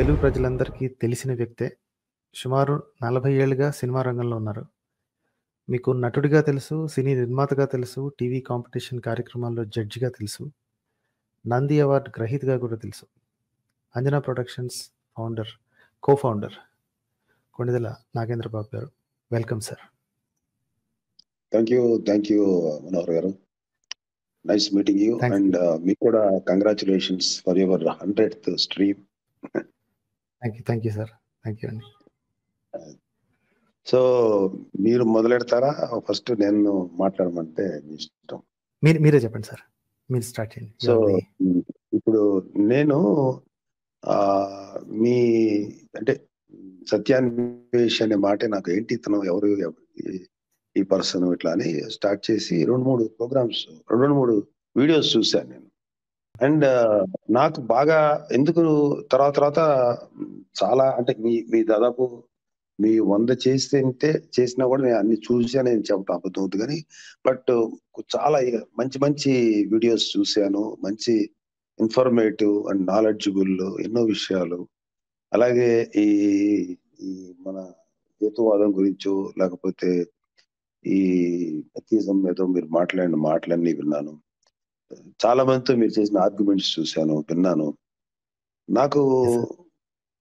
తెలుగు ప్రజలందరికీ తెలిసిన వ్యక్తే. సుమారు 40 ఏళ్ళుగా సినిమా రంగంలో ఉన్నారు. మీకు నటుడిగా తెలుసు, సినీ నిర్మాతగా తెలుసు, టీవీ కాంపిటీషన్ కార్యక్రమాల్లో జడ్జిగా తెలుసు. నంది అవార్డ్ గ్రహీతగా కూడా తెలుసు. Anjana productions founder, co founder Konidela Nagendra Babu garu. Welcome sir. Thank you. Thank you Manohar garu. Nice meeting you. And మీకు కూడా congratulations for your 100థ్ stream. Thank you. Thank you sir. Thank you అండి. So మీరు మొదలెడతారా? First నేను మాట్లాడమంటే మీ ఇష్టం. మీరు మీరే చెప్పండి సార్. మీరు స్టార్ట్ చేయండి. సో. ఇప్పుడు నేను మీ అంటే సత్యాన్వేష్ అనే మాటే నాకు ఏంటి ఇతను ఎవరు ఎవ్ ఈ పర్సన్ ఇట్లా అని స్టార్ట్ చేసి 2, 3 ప్రోగ్రామ్స్ 2, 3 వీడియోస్ చూసాను నేను. అండ్ నాకు బాగా ఎందుకు తర్వాత తర్వాత చాలా అంటే మీ మీ దాదాపు మీ వంద చేస్తుంటే చేసినా కూడా నేను అన్ని చూసానని చెప్పడం అబద్ధం కానీ బట్ చాలా మంచి మంచి వీడియోస్ చూసాను. మంచి ఇన్ఫర్మేటివ్ అండ్ నాలెడ్జబుల్ ఎన్నో విషయాలు. అలాగే ఈ ఈ మన హేతువాదం గురించో లేకపోతే ఈ అతీజం ఏదో మీరు మాట్లాడిన మాటలన్నీ విన్నాను. చాలా మందితో మీరు చేసిన ఆర్గ్యుమెంట్స్ చూసాను, విన్నాను. నాకు.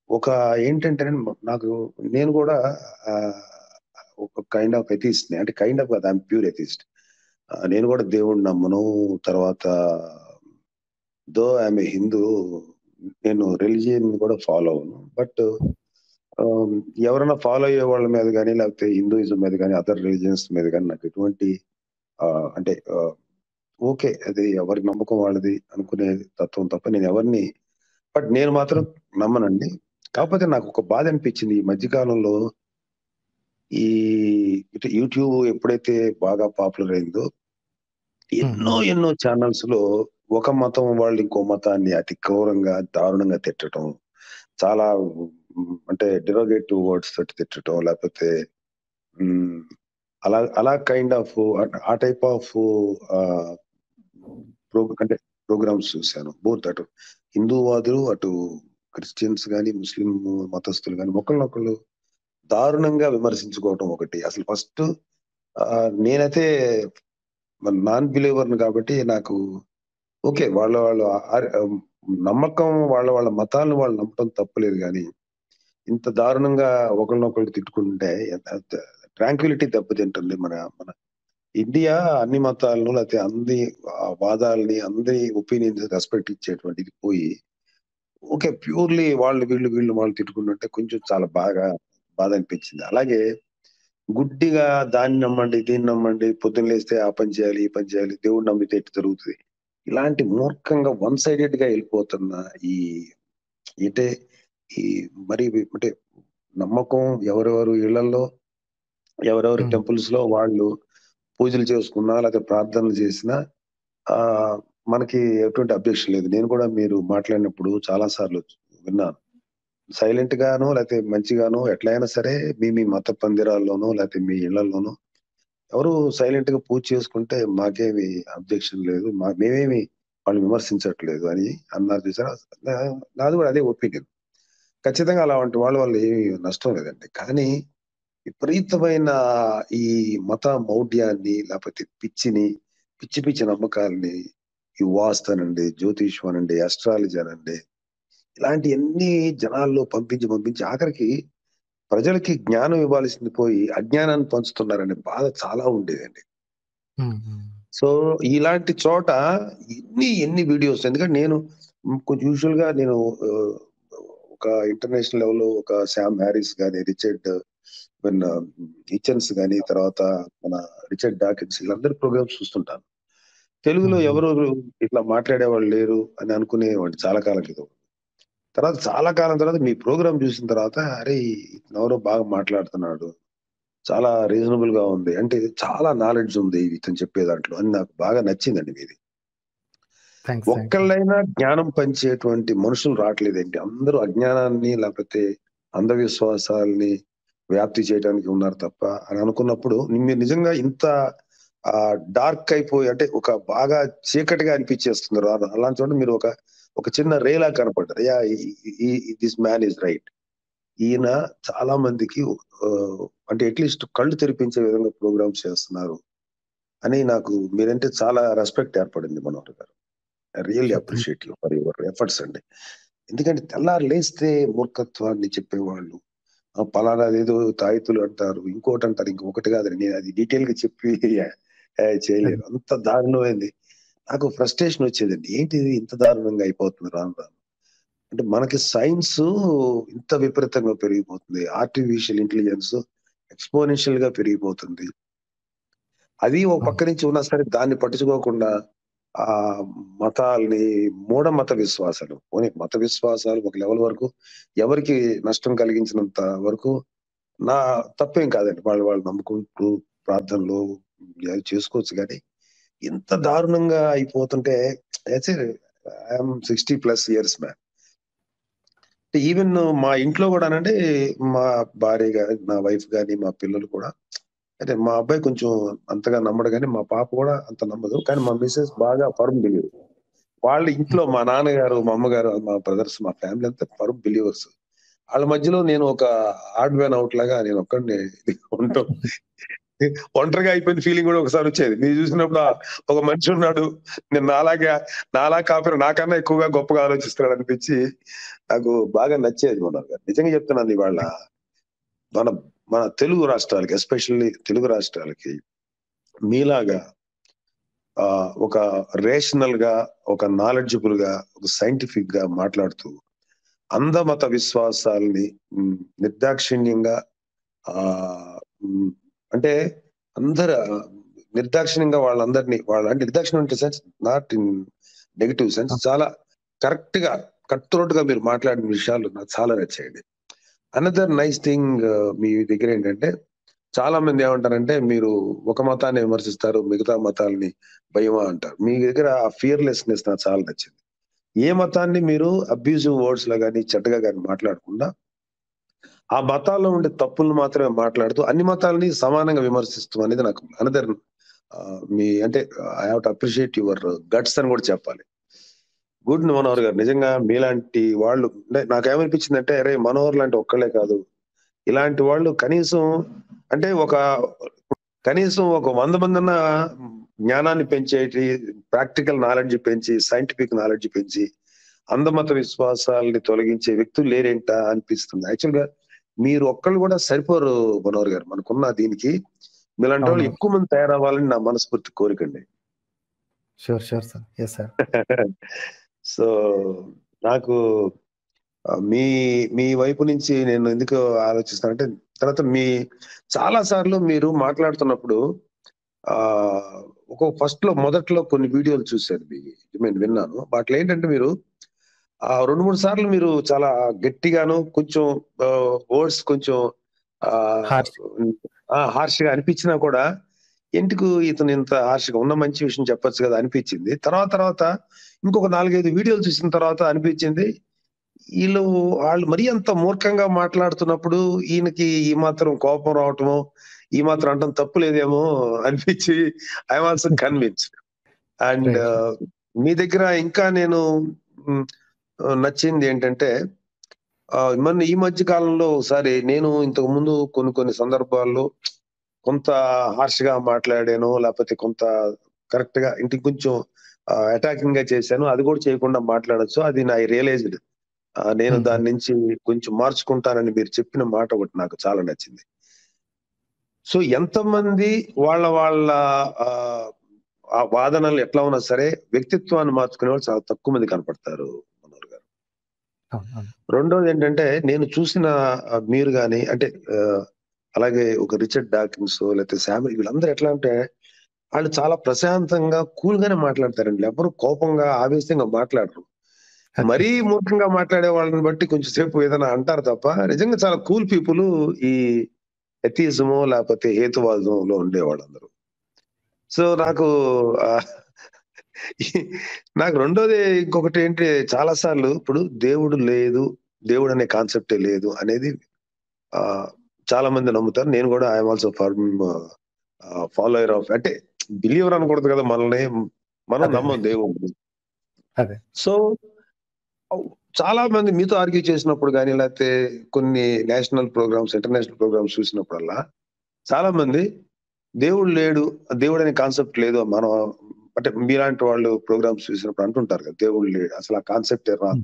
ఒక ఏంటంటే నాకు నేను కూడా ఒక కైండ్ ఆఫ్ ఎథిస్ట్‌ని. అంటే కైండ్ ఆఫ్ కాదు ఐయామ్ ప్యూర్ ఎథిస్ట్. నేను కూడా దేవుడిని నమ్మను. తర్వాత దో ఐయామ్ ఏ హిందూ. నేను రిలిజియన్‌ని కూడా ఫాలో అవ్వను. బట్ ఎవరైనా ఫాలో అయ్యే వాళ్ళ మీద గాని, లేకపోతే హిందూయిజం మీద గాని, అదర్ రిలిజియన్స్ మీద గాని నాకు ఎటువంటి అంటే ఓకే. అది ఎవరి నమ్మకం వాళ్ళది అనుకునే తత్వం తప్ప నేను ఎవరిని బట్ నేను మాత్రం నమ్మనండి. కాకపోతే నాకు ఒక బాధ అనిపించింది ఈ మధ్య కాలంలో ఈ యూట్యూబ్ ఎప్పుడైతే బాగా పాపులర్ అయిందో. ఎన్నో. ఎన్నో ఛానల్స్‌లో ఒక మతం వాళ్ళు ఇంకో మతాన్ని అతి క్రూరంగా, దారుణంగా తిట్టటం. చాలా అంటే డెరోగేటివ్ వర్డ్స్ తోటి తిట్టటం లేకపోతే అలా అలా కైండ్ ఆఫ్ ఆ టైప్ ఆఫ్ ప్రో అంటే ప్రోగ్రామ్స్ చూశాను బోత్ అటు హిందూవాదులు, అటు క్రిస్టియన్స్ కానీ ముస్లిం మతస్థులు కానీ ఒకళ్ళనొకళ్ళు దారుణంగా విమర్శించుకోవటం ఒకటి. అసలు ఫస్ట్ నేనైతే నాన్ బిలీవర్‌ని కాబట్టి నాకు ఓకే. వాళ్ళ వాళ్ళ నమ్మకం వాళ్ళ వాళ్ళ మతాలను వాళ్ళు నమ్మటం తప్పలేదు కానీ ఇంత దారుణంగా ఒకళ్ళనొకళ్ళు తిట్టుకుంటే ట్రాంక్విలిటీ దెబ్బతింటుంది. మన మన ఇండియా అన్ని మతాలను లేకపోతే అన్ని ఆహ్, వాదాల్ని, అందరి ఒపీనియన్స్ రెస్పెక్ట్ ఇచ్చేటువంటిది పోయి, ఓకే. ప్యూర్‌లీ వాళ్ళు వీళ్ళు, వీళ్ళు వాళ్ళు తిట్టుకుంటుంటే కొంచెం చాలా బాగా బాధ అనిపించింది. అలాగే గుడ్డిగా దాన్ని నమ్మండి, దీన్ని నమ్మండి, పొద్దున్న లేస్తే ఆ పని చేయాలి, ఈ పని చేయాలి, దేవుడిని నమ్మితే ఇట్ట జరుగుతది. ఇలాంటి మూర్ఖంగా వన్ సైడెడ్‌గా ఎళ్ళిపోతున్న ఈ అంటే ఈ మరి అంటే నమ్మకం ఎవరెవరు ఇళ్ళల్లో ఎవరెవరి హ్మ్. టెంపుల్స్‌లో వాళ్ళు పూజలు చేసుకున్నా, లేకపోతే ప్రార్థనలు చేసినా ఆ మనకి ఎటువంటి అబ్జెక్షన్ లేదు. నేను కూడా మీరు మాట్లాడినప్పుడు చాలా సార్లు విన్నాను. సైలెంట్ గాను లేకపోతే మంచిగాను ఎట్లైనా సరే మీ మీ మత పందిరాల్లోనూ లేకపోతే మీ ఇళ్ళలోనూ ఎవరు సైలెంట్‌గా పూజ చేసుకుంటే మాకేమి అబ్జెక్షన్ లేదు. మా మేమేమి వాళ్ళని విమర్శించట్లేదు అని అన్నారు చూసారా? నాది కూడా అదే ఒపీనియన్. ఖచ్చితంగా అలాంటి వాళ్ళ వల్ల ఏమి నష్టం లేదండి. కానీ విపరీతమైన ఈ మత మౌఢ్యాన్ని లేకపోతే పిచ్చిని, పిచ్చి పిచ్చి నమ్మకాల్ని, ఈ వాస్తు అనండి, జ్యోతిష్యం అనండి, అస్ట్రాలజీ అనండి, ఇలాంటియన్నీ జనాల్లో పంపించి, పంపించి ఆఖరికి ప్రజలకి జ్ఞానం ఇవ్వాల్సింది పోయి అజ్ఞానాన్ని పంచుతున్నారనే బాధ చాలా ఉండేదండి. సో, ఇలాంటి చోట ఎన్ని ఎన్ని వీడియోస్ ఎందుకంటే నేను కొంచెం యూజువల్‌గా నేను ఆహ్, ఒక ఇంటర్నేషనల్ లెవెల్‌లో ఒక సామ్ హారిస్ గాని, రిచర్డ్ మన హిచెన్స్ గాని, తర్వాత మన రిచర్డ్ డాకిన్స్ వీళ్ళందరి ప్రోగ్రామ్స్ చూస్తుంటాను. తెలుగులో. ఎవరు ఇట్లా మాట్లాడేవాళ్ళు లేరు అని అనుకునేవాడిని చాలా కాలం క్రితం. తర్వాత చాలా కాలం తర్వాత మీ ప్రోగ్రామ్ చూసిన తర్వాత అరే! ఇతనెవరో బాగా మాట్లాడుతున్నాడు. చాలా రీజనబుల్‌గా ఉంది. అంటే చాలా నాలెడ్జ్ ఉంది ఇతను చెప్పే దాంట్లో అని నాకు బాగా నచ్చిందండి మీది. ఒక్కళ్ళైనా జ్ఞానం పంచేటువంటి మనుషులు రావట్లేదేంటి? అందరూ అజ్ఞానాన్ని లేకపోతే అంధవిశ్వాసాల్ని వ్యాప్తి చేయడానికి ఉన్నారు తప్ప అని అనుకున్నప్పుడు మీరు నిజంగా ఇంత డార్క్ అయిపోయి అంటే ఒక బాగా చీకటిగా అనిపించేస్తున్నారు. అలా అలాంటి చోట మీరు ఒక ఒక చిన్న రేలా కనపడ్డారు. Yeah this man is right. ఈయన చాలా మందికి అంటే అట్లీస్ట్ కళ్ళు తెరిపించే విధంగా ప్రోగ్రామ్స్ చేస్తున్నారు అని నాకు మీరంటే చాలా రెస్పెక్ట్ ఏర్పడింది Manohar garu. I really appreciate you for your efforts అండి. ఎందుకంటే తెల్లారు లేస్తే మూర్ఖత్వాన్ని చెప్పేవాళ్ళు ఆ, పలానాది ఏదో తాయితులు అంటారు. ఇంకోటి అంటారు ఇంకొకటి కాదు. నేను అది డీటెయిల్గా చెప్పి ఏ, చేయలేను. అంత దారుణమైంది. నాకు ఫ్రస్ట్రేషన్ వచ్చేదండి. ఏంటిది? ఇంత దారుణంగా అయిపోతుంది రాను రాను. అంటే మనకి సైన్స్ ఇంత విపరీతంగా పెరిగిపోతుంది. ఆర్టిఫిషియల్ ఇంటెలిజెన్స్ ఎక్స్పోనెన్షియల్గా పెరిగిపోతుంది. అది ఒక పక్క నుంచి ఉన్నా సరే దాన్ని పట్టించుకోకుండా ఆ మతాల్ని మూఢ మత విశ్వాసాలు. పోనీ మత విశ్వాసాలు ఒక లెవెల్ వరకు ఎవరికి నష్టం కలిగించినంత వరకు నా తప్పేం కాదండి. వాళ్ళు వాళ్ళు నమ్ముకుంటూ ప్రార్థనలు అవి చేసుకోవచ్చు కానీ ఇంత దారుణంగా అయిపోతుంటే I'm sixty plus years man even మా ఇంట్లో కూడానంటే మా భార్య గాని నా వైఫ్ గాని మా పిల్లలు కూడా అంటే మా అబ్బాయి కొంచెం అంతగా నమ్మడు కానీ మా పాప కూడా అంత నమ్మదు. కానీ మా మిస్సెస్ బాగా ఫర్మ్ బిలీవ్ వాళ్ళ ఇంట్లో మా నాన్నగారు మా అమ్మగారు మా బ్రదర్స్ మా ఫ్యామిలీ అంతా ఫర్మ్ బిలీవర్స్. వాళ్ళ మధ్యలో నేను ఒక హార్డ్ మ్యాన్ అవుట్ లాగా నేను ఒక్కడిని ఉంటాం ఒంటరిగా అయిపోయిన ఫీలింగ్ కూడా ఒకసారి వచ్చేది. మీరు చూసినప్పుడు ఒక మనిషి ఉన్నాడు. నేను నాలాగా నాలా కాపీ నాకన్నా ఎక్కువగా గొప్పగా ఆలోచిస్తున్నాడు అనిపించి నాకు బాగా నచ్చేది మన నిజంగా చెప్తున్నాను ఇవాళ మన మన తెలుగు రాష్ట్రాలకి ఎస్పెషల్లీ తెలుగు రాష్ట్రాలకి మీలాగా ఆ ఒక రేషనల్గా ఒక నాలెడ్జబుల్గా ఒక సైంటిఫిక్గా మాట్లాడుతూ అందమత విశ్వాసాలని నిర్దాక్షిణ్యంగా ఆ అంటే అందరు నిర్దాక్షిణ్యంగా వాళ్ళందరినీ వాళ్ళ అంటే నిర్దాక్షిణ్యం అంటే sense not in negative sense చాలా కరెక్ట్గా కట్గా మీరు మాట్లాడిన విషయాలు నాకు చాలా నచ్చాయండి. అనదర్ నైస్ థింగ్ మీ దగ్గర ఏంటంటే చాలా మంది ఏమంటారంటే మీరు ఒక మతాన్ని విమర్శిస్తారు మిగతా మతాలని భయమా అంటారు. మీ దగ్గర ఆ ఫియర్లెస్నెస్ నాకు చాలా నచ్చింది. ఏ మతాన్ని మీరు అబ్యూజివ్ వర్డ్స్లో కానీ చెడ్డగా కానీ మాట్లాడకుండా ఆ మతాల్లో ఉండే తప్పులను మాత్రమే మాట్లాడుతూ అన్ని మతాలని సమానంగా విమర్శిస్తూ అనేది నాకు అనదర్ uh, మీ అంటే I have to appreciate your guts అని కూడా చెప్పాలి. గుడ్ మనోహర్ గారు నిజంగా మీలాంటి వాళ్ళు అంటే నాకేమనిపించింది అంటే అరే మనోహర్ లాంటి ఒక్కళ్ళే కాదు. ఇలాంటి వాళ్ళు కనీసం అంటే ఒక కనీసం ఒక వంద మందన్న జ్ఞానాన్ని పెంచేటి ప్రాక్టికల్ నాలెడ్జ్ పెంచి సైంటిఫిక్ నాలెడ్జ్ పెంచి అందమత విశ్వాసాలని తొలగించే వ్యక్తులు లేరేంట అనిపిస్తుంది. యాక్చువల్గా మీరు ఒక్కళ్ళు కూడా సరిపోరు మనోహర్ గారు మనకున్న దీనికి. మీలాంటి వాళ్ళు. ఎక్కువ మంది తయారవ్వాలని నా మనస్ఫూర్తి కోరికండి sure sure sir yes sir so నాకు మీ మీ వైపు నుంచి నేను ఎందుకు ఆలోచిస్తానంటే తర్వాత మీ చాలా సార్లు మీరు మాట్లాడుతున్నప్పుడు ఆ ఒక ఫస్ట్లో మొదట్లో కొన్ని వీడియోలు చూశాను మీ నేను విన్నాను వాటిలో ఏంటంటే మీరు ఆ రెండు మూడు సార్లు మీరు చాలా గట్టిగాను కొంచెం వర్డ్స్ కొంచెం. హార్ష్గా అనిపించినా కూడా ఎందుకు ఇతను ఇంత హార్ష్గా ఉన్న మంచి విషయం చెప్పొచ్చు కదా అనిపించింది తర్వాత తర్వాత ఇంకొక నాలుగైదు వీడియోలు చూసిన తర్వాత అనిపించింది వీళ్ళు వాళ్ళు మరీ అంత మూర్ఖంగా మాట్లాడుతున్నప్పుడు ఈయనకి ఈ మాత్రం కోపం రావటము ఈ మాత్రం అంటాం తప్పు లేదేమో అనిపించి ఐఎమ్ ఆల్సో కన్విన్స్డ్ అండ్. మీ దగ్గర ఇంకా నేను నచ్చింది ఏంటంటే మొన్న ఈ మధ్య కాలంలో ఒకసారి నేను ఇంతకు ముందు కొన్ని కొన్ని సందర్భాల్లో కొంత హార్ష్గా మాట్లాడాను లేకపోతే కొంత కరెక్ట్గా ఇంటికి కొంచెం అటాకింగ్గా చేశాను. అది కూడా చేయకుండా మాట్లాడొచ్చు. అది నా రియలైజ్డ్ నేను. దాని నుంచి కొంచెం మార్చుకుంటానని మీరు చెప్పిన మాట ఒకటి నాకు చాలా నచ్చింది. సో ఎంతమంది వాళ్ళ వాళ్ళ ఆ, వాదనలు ఎట్లా ఉన్నా సరే వ్యక్తిత్వాన్ని మార్చుకునే వాళ్ళు చాలా తక్కువ మంది కనపడతారు మనోహర్ గారు. రెండోది ఏంటంటే నేను చూసిన మీరు గాని అంటే అలాగే ఒక రిచర్డ్ డాకిన్స్ లేకపోతే శామిల్ వీళ్ళందరూ ఎట్లా అంటే వాళ్ళు చాలా ప్రశాంతంగా కూల్ గానే మాట్లాడతారండి. ఎవరు కోపంగా ఆవేశంగా మాట్లాడరు. మరీ మూర్ఖంగా మాట్లాడే వాళ్ళని బట్టి కొంచెం సేపు ఏదైనా అంటారు తప్ప నిజంగా చాలా కూల్ పీపుల్ ఈ ఎథిజము లేకపోతే హేతువాదంలో ఉండేవాళ్ళు అందరూ సో నాకు నాకు రెండోది ఇంకొకటి ఏంటి చాలా సార్లు ఇప్పుడు దేవుడు లేదు దేవుడు అనే కాన్సెప్టే లేదు అనేది ఆ చాలా మంది నమ్ముతారు. నేను కూడా I'm also firm follower of అంటే బిలీవర్ అనకూడదు కదా మనల్ని. మనం. నమ్మం దేవుడు. సో చాలా మంది మీతో ఆర్గ్యూ చేసినప్పుడు కానీ లేకపోతే కొన్ని నేషనల్ ప్రోగ్రామ్స్ ఇంటర్నేషనల్ ప్రోగ్రామ్స్ చూసినప్పుడల్లా చాలా మంది దేవుడు లేడు దేవుడు అనే కాన్సెప్ట్ లేదు మనం అంటే మీలాంటి వాళ్ళు ప్రోగ్రామ్స్ చూసినప్పుడు అంటుంటారు కదా దేవుడు లేడు అసలు ఆ కాన్సెప్ట్ రాదు.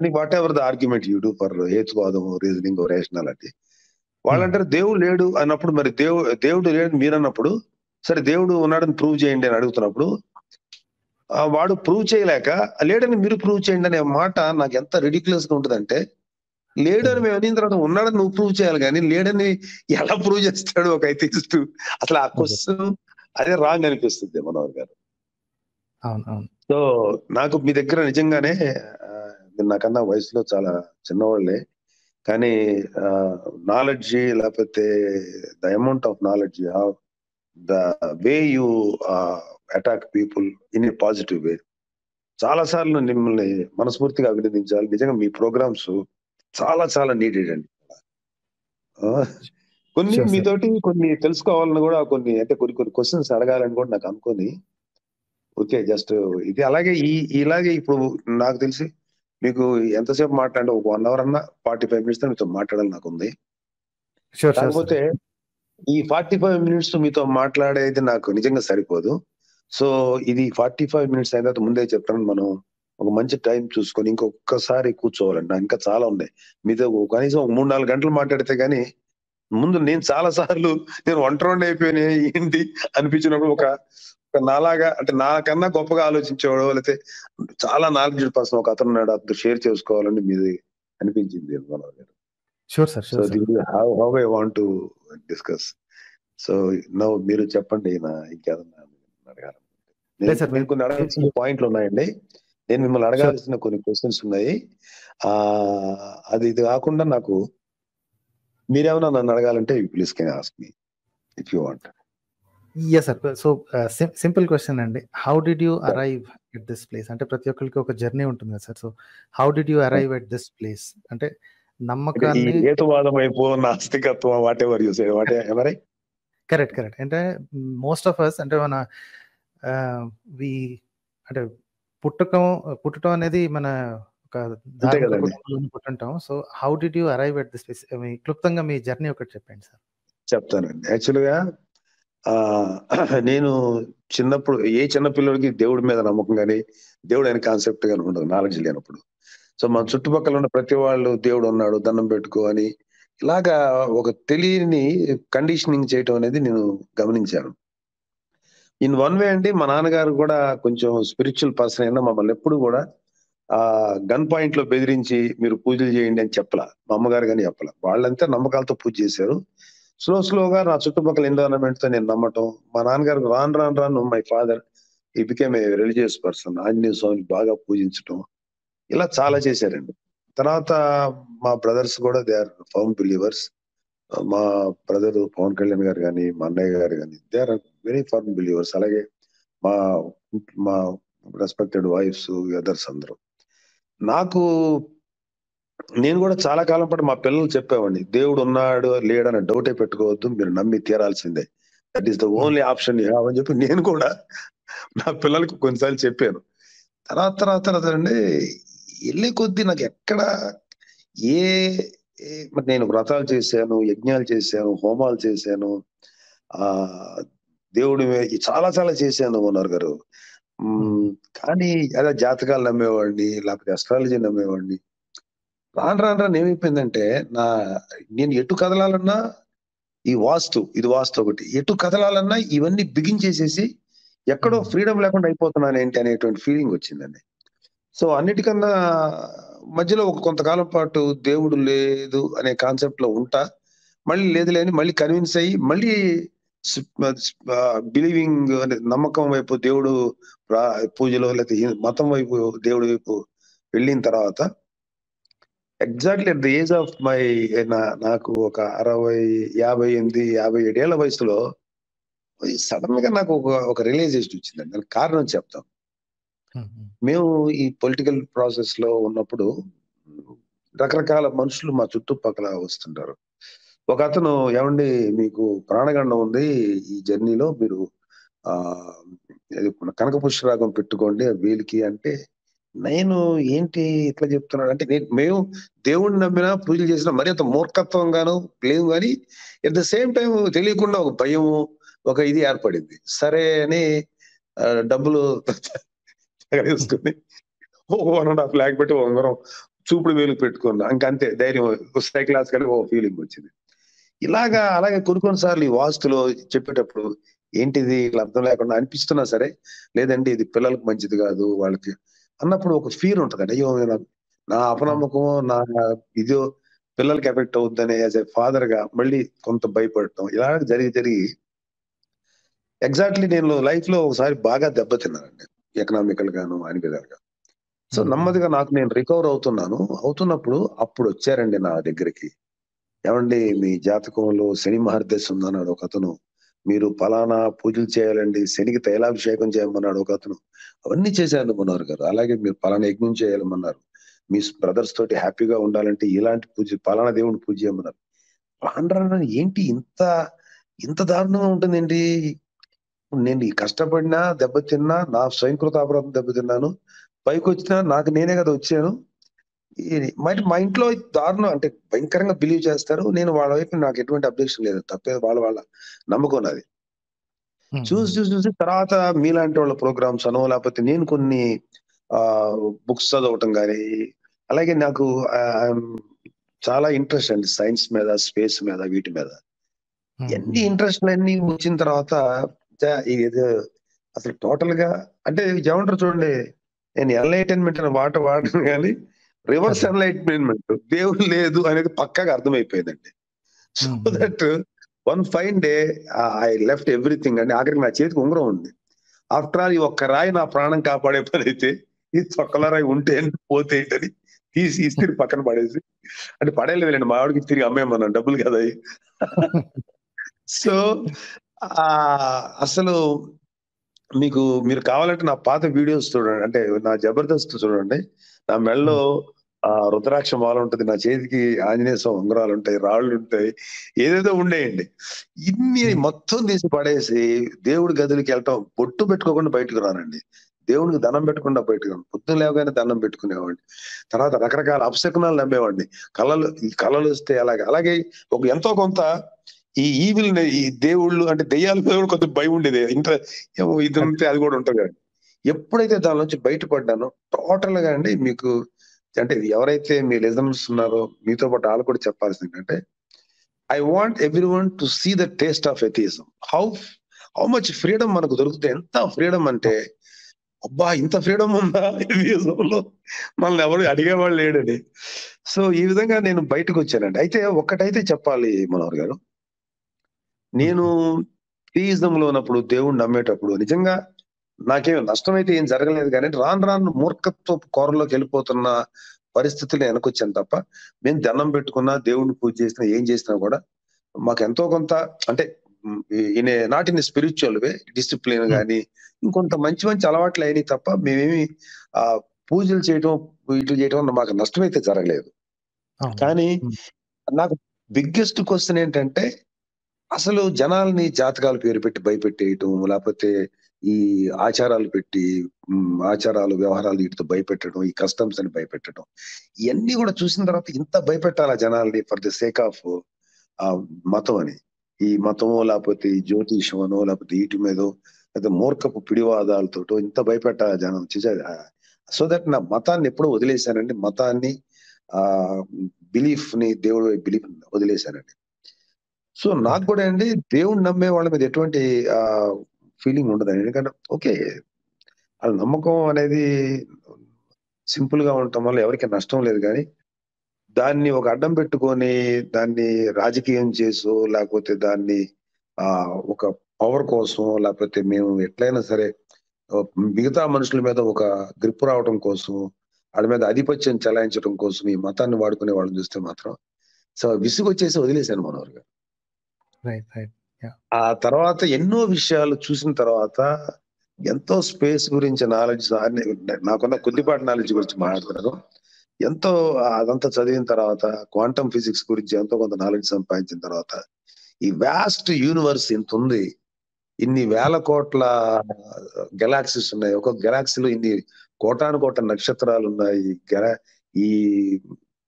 అని whatever the argument you do for హేతువాదం reasoning rational అంటే వాళ్ళంటారు దేవుడు లేడు అన్నప్పుడు మరి దేవుడు దేవుడు లేడు మీరు అన్నప్పుడు సరే దేవుడు ఉన్నాడని ప్రూవ్ చేయండి అని అడుగుతున్నప్పుడు వాడు ప్రూవ్ చేయలేక లేడని మీరు ప్రూవ్ చేయండి అనే మాట నాకు ఎంత రిడిక్యులస్గా ఉంటుందంటే లేడని మేము అనిన తర్వాత ఉన్నాడని నువ్వు ప్రూవ్ చేయాలి కానీ లేడని ఎలా ప్రూవ్ చేస్తాడు ఒక ఐతిస్ట్ అసలు ఆ క్వశ్చన్ అదే రాంగ్ అనిపిస్తుంది మనోహర్ గారు. సో నాకు మీ దగ్గర నిజంగానే నాకన్నా వయసులో చాలా చిన్నవాళ్ళే. కానీ నాలెడ్జ్ లేకపోతే the amount of knowledge the way you attack people in a positive way. చాలా సార్లు మిమ్మల్ని మనస్ఫూర్తిగా అభినందించాలి. నిజంగా మీ ప్రోగ్రామ్స్ చాలా చాలా నీడెడ్ అండి. కొన్ని. మీతోటి కొన్ని తెలుసుకోవాలని కూడా కొన్ని అంటే కొన్ని కొన్ని క్వశ్చన్స్ అడగాలని కూడా నాకు అనుకొని. ఓకే జస్ట్ ఇది అలాగే ఈ ఇలాగే ఇప్పుడు నాకు తెలిసి మీకు ఎంతసేపు మాట్లాడే ఒక వన్ అవర్ అన్నా ఫార్టీ ఫైవ్ మినిట్స్ మీతో మాట్లాడాలి నాకు ఉంది కాకపోతే ఈ ఫార్టీ ఫైవ్ మినిట్స్ మీతో మాట్లాడేది నాకు నిజంగా సరిపోదు. సో ఇది ఫార్టీ ఫైవ్ మినిట్స్ అయిన తర్వాత ముందే చెప్తాను మనం ఒక మంచి టైం చూసుకొని ఇంకొకసారి కూర్చోవాలండి. నాకు ఇంకా చాలా ఉన్నాయి. మీతో కనీసం ఒక మూడు నాలుగు గంటలు మాట్లాడితే గానీ ముందు నేను చాలా సార్లు నేను ఒంటరి అయిపోయినా ఏంటి అనిపించినప్పుడు ఒక నాలాగా అంటే నాకన్నా గొప్పగా ఆలోచించేవాడు లేకపోతే చాలా నాలెడ్జ్ పర్సన్ ఒక అతను ఉన్నాడు అతను షేర్ చేసుకోవాలని మీది అనిపించింది sure sir so how how I want to discuss so no మీరు చెప్పండి నా ఇంకేదన్నా అడగాలి లేదు సార్, నేను కొన్ని అడగాల్సిన పాయింట్లు ఉన్నాయండి. నేను మిమ్మల్ని అడగాల్సిన కొన్ని క్వశ్చన్స్ ఉన్నాయి. ఆ అది ఇది కాకుండా నాకు మీరేమన్నా నన్ను అడగాలంటే please can ask me if you want yes sir so simple question అండి. How did you arrive at this place అంటే ప్రతి ఒక్కరికి ఒక జర్నీ ఉంటుంది కదా sir so how did you arrive at this place అంటే నమ్మకాన్ని హేతువాదం వైపు నాస్తికత్వం whatever you say whatever correct correct అంటే మోస్ట్ ఆఫ్ అస్ అంటే మన వి అంటే పుట్టకం పుట్టడం అనేది మన ఒక పుట్టుంటాం. So how did you arrive at this place మీ క్లుప్తంగా మీ జర్నీ ఒకటి చెప్పండి సార్ చెప్తానండి. యాక్చువల్గా నేను చిన్నప్పుడు ఏ చిన్నపిల్లడికి దేవుడి మీద నమ్మకం కానీ దేవుడు అనే కాన్సెప్ట్ కానీ ఉండదు నాలెడ్జ్ లేనప్పుడు. సో మన చుట్టుపక్కల ఉన్న ప్రతి వాళ్ళు దేవుడు ఉన్నాడు దండం పెట్టుకో అని ఇలాగా ఒక తెలియని కండిషనింగ్ చేయటం అనేది నేను గమనించాను. ఇన్ వన్ వే అండి మా నాన్నగారు కూడా కొంచెం స్పిరిచువల్ పర్సన్ అయినా మమ్మల్ని ఎప్పుడు కూడా ఆ గన్ పాయింట్లో బెదిరించి మీరు పూజలు చేయండి అని చెప్పలా. మా అమ్మగారు కానీ చెప్పలా. వాళ్ళంతా నమ్మకాలతో పూజ చేశారు. స్లో స్లోగా నా చుట్టుపక్కల ఎన్విరాన్మెంట్తో నేను నమ్మటం. మా నాన్నగారు రాను రాను రాను my father he became a religious person Anjaneya స్వామిని బాగా పూజించటం. ఇలా చాలా చేశారండి. తర్వాత మా బ్రదర్స్ కూడా దే ఆర్ ఫర్మ్ బిలీవర్స్ మా బ్రదర్ పవన్ కళ్యాణ్ గారు కానీ మా అన్నయ్య గారు కానీ they are very firm believers అలాగే మా మా రెస్పెక్టెడ్ వైఫ్స్ అదర్స్ అందరూ. నాకు నేను కూడా చాలా కాలం పాటు మా పిల్లలు చెప్పేవాడిని దేవుడు ఉన్నాడు లేడని డౌటే పెట్టుకోవద్దు మీరు నమ్మి తీరాల్సిందే. That is the only option అని చెప్పి నేను కూడా నా పిల్లలకు కొన్నిసార్లు చెప్పాను. తర్వాత తర్వాత తర్వాత అండి వెళ్ళే కొద్దీ నాకు ఎక్కడ ఏ మరి నేను వ్రతాలు చేశాను యజ్ఞాలు చేశాను హోమాలు చేశాను ఆ దేవుడి చాలా చాలా చేశాను ఓనర్ గారు. కానీ అదే జాతకాలు నమ్మేవాడిని లేకపోతే అస్ట్రాలజీ నమ్మేవాడిని. రాను రాను రాను ఏమైపోయిందంటే నా నేను ఎటు కదలాలన్నా ఈ వాస్తు ఇది వాస్తు ఒకటి ఎటు కదలాలన్నా ఇవన్నీ బిగించేసేసి ఎక్కడో. ఫ్రీడమ్ లేకుండా అయిపోతున్నాను ఏంటి అనేటువంటి ఫీలింగ్ వచ్చిందండి సో అన్నిటికన్నా మధ్యలో ఒక కొంతకాలం పాటు దేవుడు లేదు అనే కాన్సెప్ట్లో ఉంటా మళ్ళీ లేదు లేని మళ్ళీ కన్విన్స్ అయ్యి మళ్ళీ బిలీవింగ్ అనే నమ్మకం వైపు దేవుడు పూజలో లేకపోతే మతం వైపు దేవుడి వైపు వెళ్ళిన తర్వాత exactly at the age of my నాకు ఒక అరవై యాభై ఎనిమిది యాభై ఏడేళ్ళ వయసులో సడన్గా నాకు ఒక ఒక రియలైజేషన్ వచ్చిందండి దానికి కారణం చెప్తాం. మేము ఈ పొలిటికల్ ప్రాసెస్లో ఉన్నప్పుడు రకరకాల మనుషులు మా చుట్టుపక్కల వస్తుంటారు. ఒక అతను ఏమండి మీకు ప్రాణగండం ఉంది. ఈ జర్నీలో మీరు ఆ ఇది కనక పుష్పరాగం పెట్టుకోండి. వీలికి అంటే నేను ఏంటి ఇట్లా చెప్తున్నాడు అంటే నేను మేము దేవుణ్ణి నమ్మినా పూజలు చేసినా మరి అంత మూర్ఖత్వంగాను లేవు కానీ ఎట్ ద సేమ్ టైం తెలియకుండా ఒక భయము ఒక ఇది ఏర్పడింది. సరే అని డబ్బులు తీసుకుని వన్ అండ్ హాఫ్ ల్యాక్ పెట్టి ఉంగరం చూపుడు వేలు పెట్టుకున్నా. ఇంకంతే ధైర్యం క్లాస్ కలిగి ఓ ఫీలింగ్ వచ్చింది. ఇలాగా అలాగే కొన్ని కొన్ని సార్లు ఈ వాస్తులో చెప్పేటప్పుడు ఏంటిది? ఇలా అర్థం లేకుండా అనిపిస్తున్నా సరే లేదండి ఇది పిల్లలకు మంచిది కాదు వాళ్ళకి అన్నప్పుడు ఒక ఫీర్ ఉంటది అయ్యో నా- నా అపనమ్మకం నా ఇదో పిల్లలకి ఎఫెక్ట్ అవుతుందని యాజ్ ఎ ఫాదర్గా మళ్ళీ కొంత భయపడటం ఇలా జరిగి జరిగి ఎగ్జాక్ట్లీ నేను లైఫ్లో ఒకసారి బాగా దెబ్బతిన్నానండి ఎకనామికల్ గాను అన్ని విధాలుగా. So hmm. నెమ్మదిగా నాకు నేను రికవర్ అవుతున్నాను. అవుతున్నప్పుడు అప్పుడు వచ్చారండి నా దగ్గరికి. ఏమండి మీ జాతకంలో శని మహర్దశ ఉందన్నాడు ఒక అతను. మీరు ఫలానా పూజలు చేయాలండి శనికి తైలాభిషేకం చేయమన్నాడు ఒక అతను. అవన్నీ చేశాను గారు. అలాగే మీరు ఫలానా యజ్ఞం చేయాలమన్నారు మీ బ్రదర్స్ తోటి హ్యాపీగా ఉండాలంటే ఇలాంటి పూజ ఫలానా దేవుని పూజ చేయమన్నారు. రాను ఏంటి ఇంత ఇంత దారుణంగా ఉంటుందండి? నేను కష్టపడినా దెబ్బతిన్నా నా స్వయంకృత అపరాధం దెబ్బతిన్నాను. పైకి వచ్చినా నాకు నేనే కదా వచ్చాను. ఈ- మరి మా ఇంట్లో దారుణం. అంటే భయంకరంగా బిలీవ్ చేస్తారు. నేను వాళ్ళ వైపు నాకు ఎటువంటి అబ్జెక్షన్ లేదు. తప్పేది వాళ్ళ వాళ్ళ నమ్మకం మ్మ్. చూసి చూసి చూసి తర్వాత మీలాంటి వాళ్ళ ప్రోగ్రామ్స్ అనో లేకపోతే నేను కొన్ని ఆ బుక్స్ చదవటం కానీ అలాగే నాకు చాలా ఇంట్రెస్ట్ అండి సైన్స్ మీద స్పేస్ మీద వీటి మీద. ఎన్ని ఇంట్రెస్ట్ అన్ని వచ్చిన తర్వాత ఇది అసలు టోటల్గా అంటే ఏమంటారు చూడండి నేను ఎన్లైటైన్మెంట్ అనే వాట వాడను కానీ రివర్స్ అదే. ఎన్లైటైన్మెంట్ దేవుడు లేదు అనేది పక్కాగా అర్థమైపోయిందండి so. That one fine day I left everything అండి ఆఖరికి నా చేతికి ఉంగరం ఉంది ఆఫ్టర్ ఆల్ ఈ ఒక్క రాయి నా ప్రాణం కాపాడే పని అయితే ఈ తొక్కల రాయి ఉంటే పోతే ఏంటని తీసి ఇస్త్రీ పక్కన పడేసి అంటే పడేయలేదులేండి మా ఆవిడకి తిరిగి అమ్మేమన్నాను డబ్బులు కదా. సో ఆ అసలు మీకు మీరు కావాలంటే నా పాత వీడియోస్ చూడండి అంటే నా జబర్దస్త్ చూడండి నా మెడలో ఆ రుద్రాక్ష మాల ఉంటుంది నా చేతికి ఆంజనేయ స్వామి ఉంగరాలు ఉంటాయి రాళ్ళు ఉంటాయి ఏదేదో ఉండేయండి. ఇన్ని. మొత్తం తీసి పడేసి దేవుడి గదికి వెళ్ళటం బొట్టు పెట్టుకోకుండా బయటకు రానండి. దేవుడికి దండం పెట్టకుండా బయటకు రాను. పొద్దున లేవగానే దండం పెట్టుకునేవాడిని. తర్వాత రకరకాల అపశకునాలు నమ్మేవాడిని. కళలు ఈ కళలు వస్తే అలాగే అలాగే ఒక ఎంతో కొంత ఈ ఈవిల్ ఈ దేవుళ్ళు అంటే దెయ్యాల కొంచెం భయం ఉండేది. ఇంటర్ ఇది ఉంటే అది కూడా ఉంటుంది ఎప్పుడైతే దాని నుంచి బయటపడ్డానో టోటల్గా అండి మీకు అంటే ఎవరైతే మీ లిజనర్స్ ఉన్నారో మీతో పాటు వాళ్ళు కూడా చెప్పాల్సింది ఏంటంటే I want everyone to see the taste of atheism how how much freedom మనకు దొరుకుతుంది? ఎంత ఫ్రీడమ్ అంటే అబ్బా ఇంత ఫ్రీడమ్ ఉందా ఎథిజంలో మనల్ని ఎవరు అడిగేవాళ్ళు లేడని సో ఈ విధంగా నేను బయటకు వచ్చానండి. అయితే ఒక్కటైతే చెప్పాలి మనోహర్ గారు. నేను theism లో ఉన్నప్పుడు దేవుణ్ణి నమ్మేటప్పుడు నిజంగా నాకేం నష్టం అయితే ఏం జరగలేదు కానీ రాను రాను మూర్ఖత్వ కోరలోకి వెళ్ళిపోతున్న పరిస్థితులు వెనకొచ్చాను తప్ప మేము దండం పెట్టుకున్నా దేవుడిని పూజ చేసినా ఏం చేసినా కూడా మాకు ఎంతో కొంత అంటే in not in spiritual way discipline. కానీ ఇంకొంత మంచి మంచి అలవాట్లు అయినాయి తప్ప మేమేమి ఆ పూజలు చేయటం వీటిలు చేయటం మాకు నష్టం అయితే జరగలేదు. కానీ. నాకు బిగ్గెస్ట్ క్వశ్చన్ ఏంటంటే అసలు జనాల్ని జాతకాలు పేరు పెట్టి భయపెట్టేయటం లేకపోతే ఈ ఆచారాలు పెట్టి ఆచారాలు వ్యవహారాలు వీటితో భయపెట్టడం ఈ కస్టమ్స్ అని భయపెట్టడం ఇవన్నీ కూడా చూసిన తర్వాత ఇంత భయపెట్టాలా జనాల్ని ఫర్ ది సేక్ ఆఫ్ ఆ మతం అని? ఈ మతమో లేకపోతే జ్యోతిషమనో లేకపోతే వీటి మీదో లేకపోతే మూర్ఖపు పిడివాదాలతోటో ఇంత భయపెట్టాలి జనం సో దట్ నా మతాన్ని ఎప్పుడో వదిలేశానండి. మతాన్ని ఆ బిలీఫ్ని దేవుడు బిలీఫ్ వదిలేశానండి. సో నాకు కూడా అండి దేవుడు నమ్మే వాళ్ళ మీద ఎటువంటి ఆ ఫీలింగ్ ఉండదు ఎందుకంటే ఓకే వాళ్ళ నమ్మకం అనేది సింపుల్గా ఉండటం వల్ల ఎవరికి నష్టం లేదు కానీ దాన్ని ఒక అడ్డం పెట్టుకొని దాన్ని రాజకీయం చేసో లేకపోతే దాన్ని ఆ ఒక పవర్ కోసం లేకపోతే మేము ఎట్లయినా సరే మిగతా మనుషుల మీద ఒక గ్రిప్ రావడం కోసం వాళ్ళ మీద ఆధిపత్యం చెలాయించడం కోసం ఈ మతాన్ని వాడుకునే వాళ్ళని చూస్తే మాత్రం సో విసుగు వచ్చేసి వదిలేశాను మనోహర్ గారు. Right right. ఆ తర్వాత ఎన్నో విషయాలు చూసిన తర్వాత ఎంతో స్పేస్ గురించి నాలెడ్జ్ నాకున్న కొద్దిపాటి నాలెడ్జ్ గురించి మాట్లాడుతున్నాను ఎంతో అదంతా చదివిన తర్వాత క్వాంటమ్ ఫిజిక్స్ గురించి ఎంతో కొంత నాలెడ్జ్ సంపాదించిన తర్వాత ఈ వ్యాస్ట్ యూనివర్స్ ఇంత ఉంది ఇన్ని వేల కోట్ల గెలాక్సీస్ ఉన్నాయి. ఒక గెలాక్సీలో ఇన్ని కోటాను కోట నక్షత్రాలు ఉన్నాయి. గెలా ఈ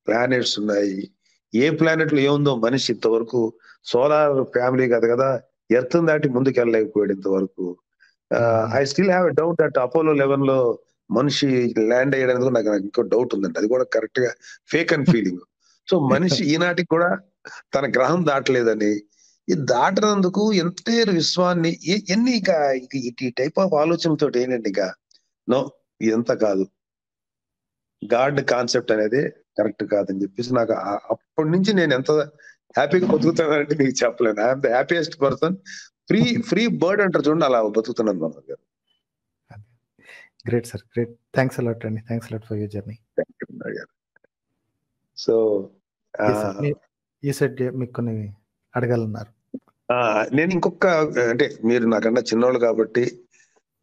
ప్లానెట్స్ ఉన్నాయి. ఏ ప్లానెట్లో ఏముందో మనిషి ఇంతవరకు సోలార్ ఫ్యామిలీ కాదు కదా ఎర్త్ దాటి ముందుకు వెళ్ళలేకపోయాడు ఇంతవరకు I still have doubt at Apollo లెవెన్లో మనిషి ల్యాండ్ అయ్యడానికి నాకు నాకు ఇంకో డౌట్ ఉందండి. అది కూడా కరెక్ట్గా ఫేక్ అండ్ ఫీలింగ్ సో మనిషి ఈనాటికి కూడా తన గ్రహం దాటలేదని ఇది దాటనందుకు ఎంతే విశ్వాన్ని ఎన్ని ఇక ఈ టైప్ ఆఫ్ ఆలోచనతో ఏంటంటే ఇక నో ఇదంతా కాదు. గాడ్ కాన్సెప్ట్ అనేది కరెక్ట్ కాదని చెప్పేసి నాకు అప్పటి నుంచి నేను ఎంత హ్యాపీగా బతుకుతానంటే మీకు చెప్పలేను. I'm the happiest person free free bird అంటారు చూడండి అలా బతుకుతున్నాను Manohar garu great sir great thanks a lot అండి thanks a lot for your journey so ఈ సెట్ మీకు కొన్ని అడగాలన్నారు. నేను ఇంకొక అంటే మీరు నాకన్నా చిన్నోళ్ళు కాబట్టి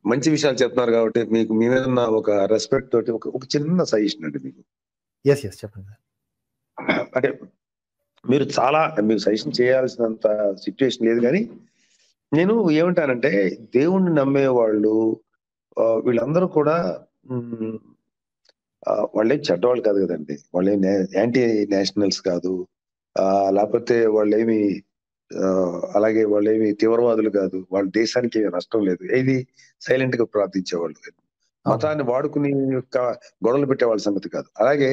మంచి విషయాలు చెప్తున్నారు కాబట్టి మీకు మీ మీద ఒక రెస్పెక్ట్ తోటి ఒక చిన్న సజెషన్ అండి మీకు. ఎస్ ఎస్ చెప్పండి అంటే మీరు చాలా మీరు సజెషన్ చేయాల్సినంత సిచ్యువేషన్ లేదు కానీ నేను ఏమంటానంటే దేవుణ్ణి నమ్మే వాళ్ళు ఆ, వీళ్ళందరూ కూడా వాళ్ళేం చెడ్డవాళ్ళు కాదు కదండి. వాళ్ళేం యాంటీ నేషనల్స్ కాదు. ఆ, లేకపోతే వాళ్ళేమి అలాగే వాళ్ళేమి తీవ్రవాదులు కాదు. వాళ్ళ దేశానికి ఏమీ నష్టం లేదు. ఇది సైలెంట్గా ప్రార్థించేవాళ్ళు. మతాన్ని వాడుకుని యొక్క గొడవలు పెట్టే వాళ్ళ సంగతి కాదు. అలాగే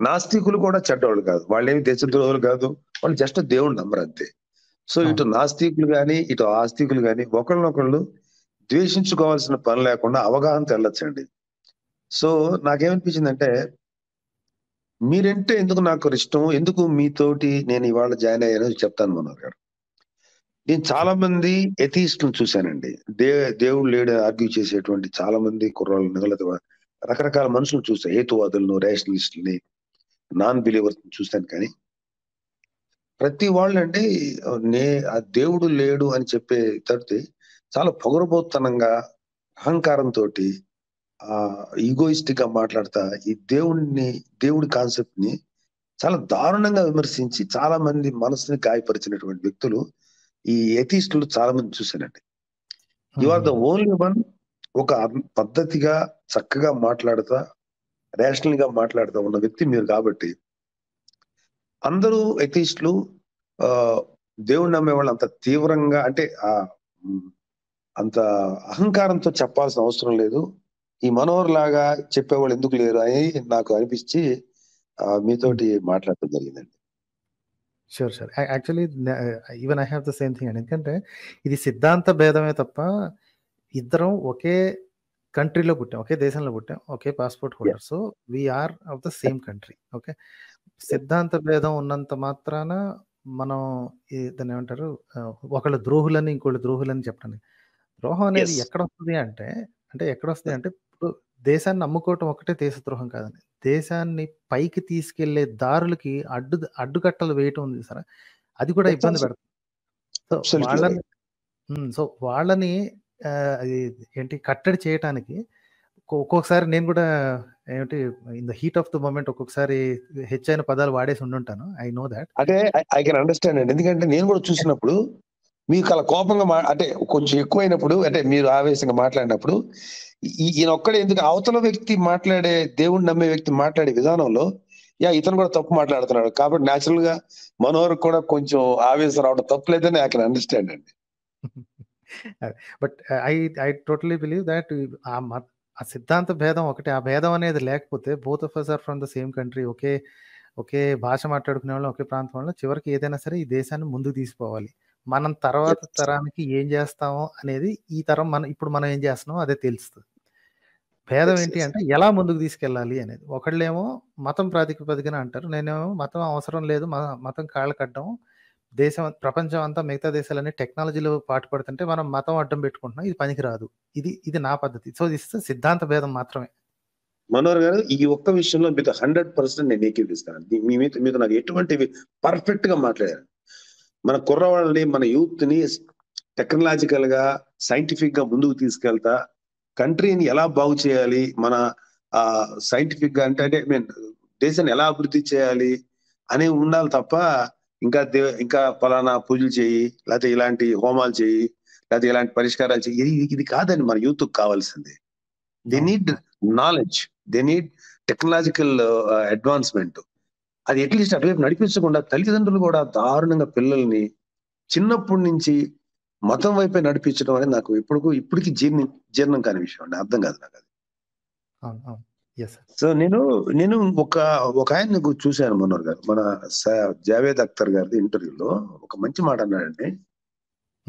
నాస్తికులు కూడా చెడ్డవాళ్ళు కాదు. వాళ్ళేమి దేశద్రోహులు కాదు. వాళ్ళు జస్ట్ దేవుడు నమ్మరు అంతే. సో ఇటు నాస్తికులు గాని ఇటు ఆస్తికులు గాని ఒకళ్ళనొకళ్ళు ద్వేషించుకోవాల్సిన పని లేకుండా అవగాహన వెళ్ళొచ్చండి సో నాకేమనిపించిందంటే మీరంటే ఎందుకు నాకు ఇష్టం ఎందుకు మీతోటి నేను ఇవాళ జాయిన్ అయ్యానో చెప్తాను మనోహర్ గారు. నేను చాలా మంది ఎథీస్టులను చూశానండి. దే దేవుడు లేడు ఆర్గ్యూ చేసేటువంటి చాలా మంది కుర్రాళ్ళని లేదా రకరకాల మనుషులు చూస్తాను హేతువాదులను రేషనలిస్టులని నాన్ బిలీవర్స్ చూస్తాను కానీ ప్రతి వాళ్ళు అంటే నే ఆ దేవుడు లేడు అని చెప్పే తడితే చాలా పొగరబోత్తనంగా అహంకారంతో ఆ ఈగోయిస్టిక్గా మాట్లాడతా ఈ దేవుడిని దేవుడి కాన్సెప్ట్ని చాలా దారుణంగా విమర్శించి చాలా మంది మనసుని గాయపరిచినటువంటి వ్యక్తులు ఈ ఎథీస్టులు చాలా మంది చూశానండి. You are the only one ఒక పద్ధతిగా చక్కగా మాట్లాడుతా రేషనల్గా మాట్లాడుతూ ఉన్న వ్యక్తి మీరు కాబట్టి అందరూ ఎథీస్టులు ఆ దేవుడు నమ్మే వాళ్ళు అంత తీవ్రంగా అంటే ఆ అంత అహంకారంతో చెప్పాల్సిన అవసరం లేదు. ఈ మనోహర్ లాగా చెప్పేవాళ్ళు ఎందుకు లేరు అని నాకు అనిపించి మీతోటి మాట్లాడటం జరిగిందండి. Sure sure actually even I have the same thing అండి ఎందుకంటే ఇది సిద్ధాంత భేదమే తప్ప ఇద్దరం ఒకే కంట్రీలో పుట్టాం. ఒకే దేశంలో పుట్టాం. ఒకే passport holder. So we are of the same country okay? సిద్ధాంత భేదం ఉన్నంత మాత్రాన మనం దాన్ని ఏమంటారు? ఒకళ్ళు ద్రోహులని ఇంకోళ్ళు ద్రోహులని చెప్పడానికి ద్రోహం అనేది. ఎక్కడ వస్తుంది అంటే అంటే ఎక్కడ వస్తుంది అంటే ఇప్పుడు దేశాన్ని నమ్ముకోవటం ఒకటే దేశద్రోహం కాదండి. దేశాన్ని పైకి తీసుకెళ్ళే దారులకి అడ్డు అడ్డుకట్టలు వేయటం ఉంది సరే అది కూడా ఇబ్బంది పెడుతుంది. సో వాళ్ళని సో వాళ్ళని అది ఏంటి కట్టడి చేయటానికి ఒక్కో- ఒక్కొక్కసారి నేను కూడా ఏమిటి in the heat of the moment ఒక్కొక్కసారి హెచ్ అయిన పదాలు వాడేసి ఉండుంటాను. I know that. అంటే ఐ కెన్ అండర్స్టాండ్ అండి. ఎందుకంటే నేను కూడా చూసినప్పుడు మీకు అలా కోపంగా అంటే కొంచెం ఎక్కువైనప్పుడు అంటే మీరు ఆవేశంగా మాట్లాడినప్పుడు ఈయన ఒక్కడే ఎందుకు అవతల వ్యక్తి మాట్లాడే దేవుడిని నమ్మే వ్యక్తి మాట్లాడే విధానంలో యా ఇతను కూడా తప్పు మాట్లాడుతున్నాడు. కాబట్టి న్యాచురల్గా మనోహర్ కూడా కొంచెం ఆవేశం రావడం తప్పులేదని ఐ కెన్ అండర్స్టాండ్ అండి. But I I totally believe that ఆ ఆ సిద్ధాంత భేదం ఒకటి ఆ భేదం అనేది లేకపోతే both of us are from the same country ఒకే ఒకే భాష మాట్లాడుకునే వాళ్ళం ఒకే ప్రాంతం వాళ్ళం. చివరికి ఏదైనా సరే ఈ దేశాన్ని ముందుకు తీసుకోవాలి. మనం తర్వాత తరానికి ఏం చేస్తామో అనేది ఈ తరం మనం ఇప్పుడు మనం ఏం చేస్తున్నామో అదే తెలుస్తుంది. భేదం ఏంటి. అంటే ఎలా ముందుకు తీసుకెళ్ళాలి అనేది. ఒకళ్ళేమో మతం ప్రాతిపదికన అంటారు. నేనేమో మతం అవసరం లేదు మతం కాళ్ళ కట్టడం దేశం ప్రపంచం అంతా మిగతా దేశాలన్నీ టెక్నాలజీలో పాటు పడుతుంటే మనం మతం అడ్డం పెట్టుకుంటున్నాం. ఇది పనికిరాదు ఇది ఇది నా పద్ధతి. సో ఇది సిద్ధాంత భేదం మాత్రమే. మనోహర్ గారు ఈ ఒక్క విషయంలో మీతో హండ్రెడ్ పర్సెంట్ నేను ఏకీపిస్తాను మీ- మీద మీతో నాకు ఎటువంటి పర్ఫెక్ట్గా మాట్లాడారు. మన కుర్రవాళ్ళని మన యూత్ని టెక్నాలజికల్గా సైంటిఫిక్గా ముందుకు తీసుకెళ్తా కంట్రీని ఎలా బాగు చేయాలి మన ఆ సైంటిఫిక్గా అంటే అంటే మీన్ దేశాన్ని ఎలా అభివృద్ధి చేయాలి అని ఉండాలి తప్ప ఇంకా దే- ఇంకా పలానా పూజలు చేయి లేకపోతే ఇలాంటి హోమాలు చేయి లేకపోతే ఇలాంటి పరిష్కారాలు చేయి. ఇది ఇది కాదండి మన యూత్ కావాల్సింది. They. Need knowledge they need technological advancement అది అట్లీస్ట్ అటువైపు నడిపించకుండా తల్లిదండ్రులు కూడా దారుణంగా పిల్లల్ని చిన్నప్పటి నుంచి మతం వైపే నడిపించడం అనేది నాకు ఇప్పుడు ఇప్పటికి జీర్ణి జీర్ణం కాని విషయం అండి. అర్థం కాదు నాకు అది. సో నేను నేను ఒక ఒక ఆయన చూశాను మనోహర్ గారు. మన జావేద్ అఖ్తర్ గారిది ఇంటర్వ్యూలో ఒక మంచి మాట అన్నాడండి.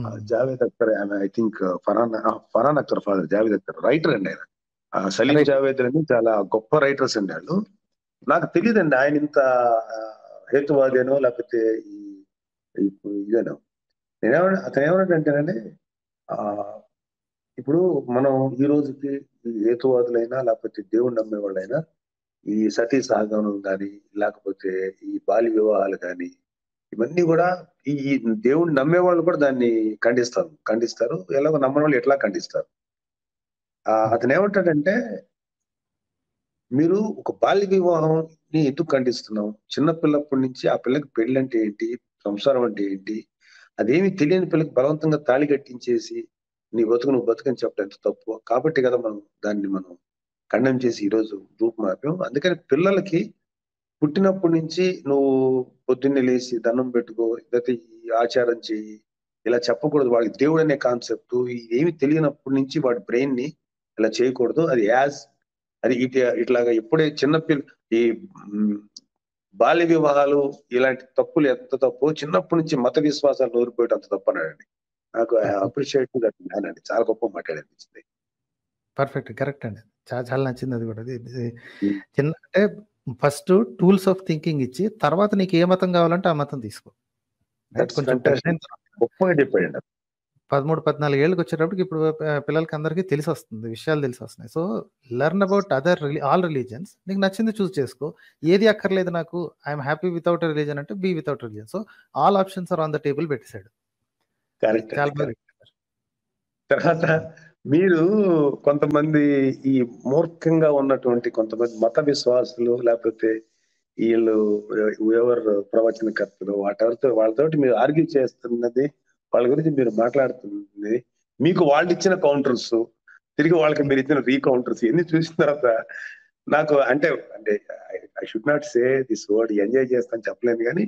ఆ, Javed Akhtar I think Farhan Farhan Akhtar father Javed Akhtar writer అండి ఆయన. సలీం. జావేద్ అని చాలా గొప్ప రైటర్స్ అండి వాళ్ళు. నాకు తెలియదండి ఆయన ఇంత హేతువాదేనో లేకపోతే ఇదేనో. నేనేమన్నా అతను ఏమన్నాడంటేనండి ఆ ఇప్పుడు మనం ఈ రోజుకి హేతువాదులైనా లేకపోతే దేవుణ్ణి నమ్మేవాళ్ళైనా ఈ సతీ సహగమనం కానీ లేకపోతే ఈ బాల్య వివాహాలు కానీ ఇవన్నీ కూడా ఈ దేవుడిని దేవుణ్ణి నమ్మే వాళ్ళు కూడా దాన్ని ఖండిస్తారు. ఖండిస్తారు. ఎలాగో నమ్మని వాళ్ళు ఎట్లా ఖండిస్తారు? ఆ, అతను ఏమంటాడంటే మీరు ఒక బాల్య వివాహంని ఎందుకు ఖండిస్తున్నాం చిన్న పిల్లప్పటి నుంచి ఆ పిల్లకి పెళ్ళి అంటే ఏంటి? సంసారం అంటే ఏంటి? అదేమి తెలియని పిల్లకి బలవంతంగా తాళి కట్టించేసి నీ బతుకు నువ్వు బతుకని చెప్పడం ఎంత తప్పు? కాబట్టి కదా మనం దాన్ని మనం ఖండం చేసి ఈరోజు రూపుమాపాం అందుకని పిల్లలకి పుట్టినప్పటి నుంచి నువ్వు పొద్దున్నే లేచి దండం పెట్టుకో లేకపోతే ఈ ఆచారం చేయి ఇలా చెప్పకూడదు. వాడికి దేవుడు అనే కాన్సెప్ట్ ఏమి తెలియనప్పటి నుంచి వాడి బ్రెయిన్ని ఇలా చేయకూడదు. అది యాజ్ అది ఇట్ ఇట్లాగా ఎప్పుడే చిన్న పిల్ల ఈ బాల్య వివాహాలు ఇలాంటి తప్పులు ఎంత తప్పు చిన్నప్పటి నుంచి మత విశ్వాసాలు నూరిపోయడం అంత తప్పు అన్నాడండి. నాకు దట్ మ్యాన్ అండి చాలా గొప్ప మాట్లాడనిపించింది పర్ఫెక్ట్ కరెక్ట్ అండి. చాలా చాలా నచ్చింది అది కూడా. చిన్న అంటే ఫస్ట్ టూల్స్ ఆఫ్ థింకింగ్ ఇచ్చి తర్వాత నీకు ఏ మతం కావాలంటే ఆ మతం తీసుకో. పదమూడు పద్నాలుగు ఏళ్ళకి వచ్చేటప్పటికి ఇప్పుడు పిల్లలకి అందరికీ తెలిసి వస్తుంది విషయాలు తెలిసి వస్తున్నాయి. So learn about other all religions నీకు నచ్చింది చూస్ చేసుకో. ఏది అక్కర్లేదు నాకు ఐఎమ్ హ్యాపీ వితౌట్ రిలీజన్ అంటే be without religion so all options are on the table పెట్టేశాడు. చెప్పారు. తర్వాత మీరు కొంతమంది ఈ మూర్ఖంగా ఉన్నటువంటి కొంతమంది మత విశ్వాసులు లేకపోతే వీళ్ళు ఎవరు ప్రవచనకర్తలు వాటెవరితో వాళ్ళతోటి మీరు ఆర్గ్యూ చేస్తున్నది వాళ్ళ గురించి మీరు మాట్లాడుతున్నది మీకు వాళ్ళు ఇచ్చిన కౌంటర్స్ తిరిగి వాళ్ళకి మీరు ఇచ్చిన రీకౌంటర్స్ ఎన్ని చూసిన తర్వాత నాకు అంటే అంటే I should not say this word enjoy చేస్తాను చెప్పలేను కానీ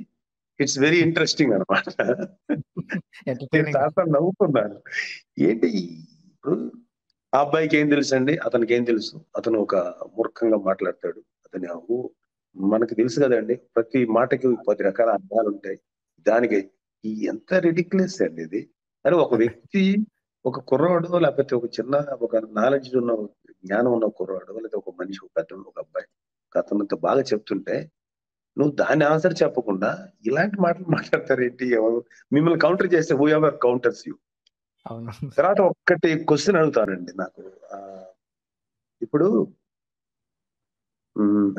ఇట్స్ వెరీ ఇంట్రెస్టింగ్ అనమాట. చాలా నవ్వుకున్నాను. ఏంటి ఇప్పుడు ఆ అబ్బాయికి ఏం తెలుసు అండి అతనికి ఏం తెలుసు? అతను ఒక మూర్ఖంగా మాట్లాడతాడు. అతని మనకి తెలుసు కదండి ప్రతి మాటకి పది రకాల అర్థాలు ఉంటాయి. దానికి ఈ ఎంత రెడిక్యులస్ అండి ఇది. అని ఒక వ్యక్తి ఒక కుర్రవాడు లేకపోతే ఒక చిన్న ఒక నాలెడ్జ్ ఉన్న జ్ఞానం ఉన్న కుర్రవాడు లేదా ఒక మనిషి ఒక పెద్ద ఒక అబ్బాయి ఒక అతనితో బాగా చెప్తుంటే నువ్వు దాని ఆన్సర్ చెప్పకుండా ఇలాంటి మాటలు మాట్లాడతారేంటి? ఎవరు? మిమ్మల్ని కౌంటర్ చేస్తే హూ ఎవర్ కౌంటర్స్ యూ తర్వాత ఒక్కటి క్వశ్చన్ అడుగుతానండి నాకు. ఇప్పుడు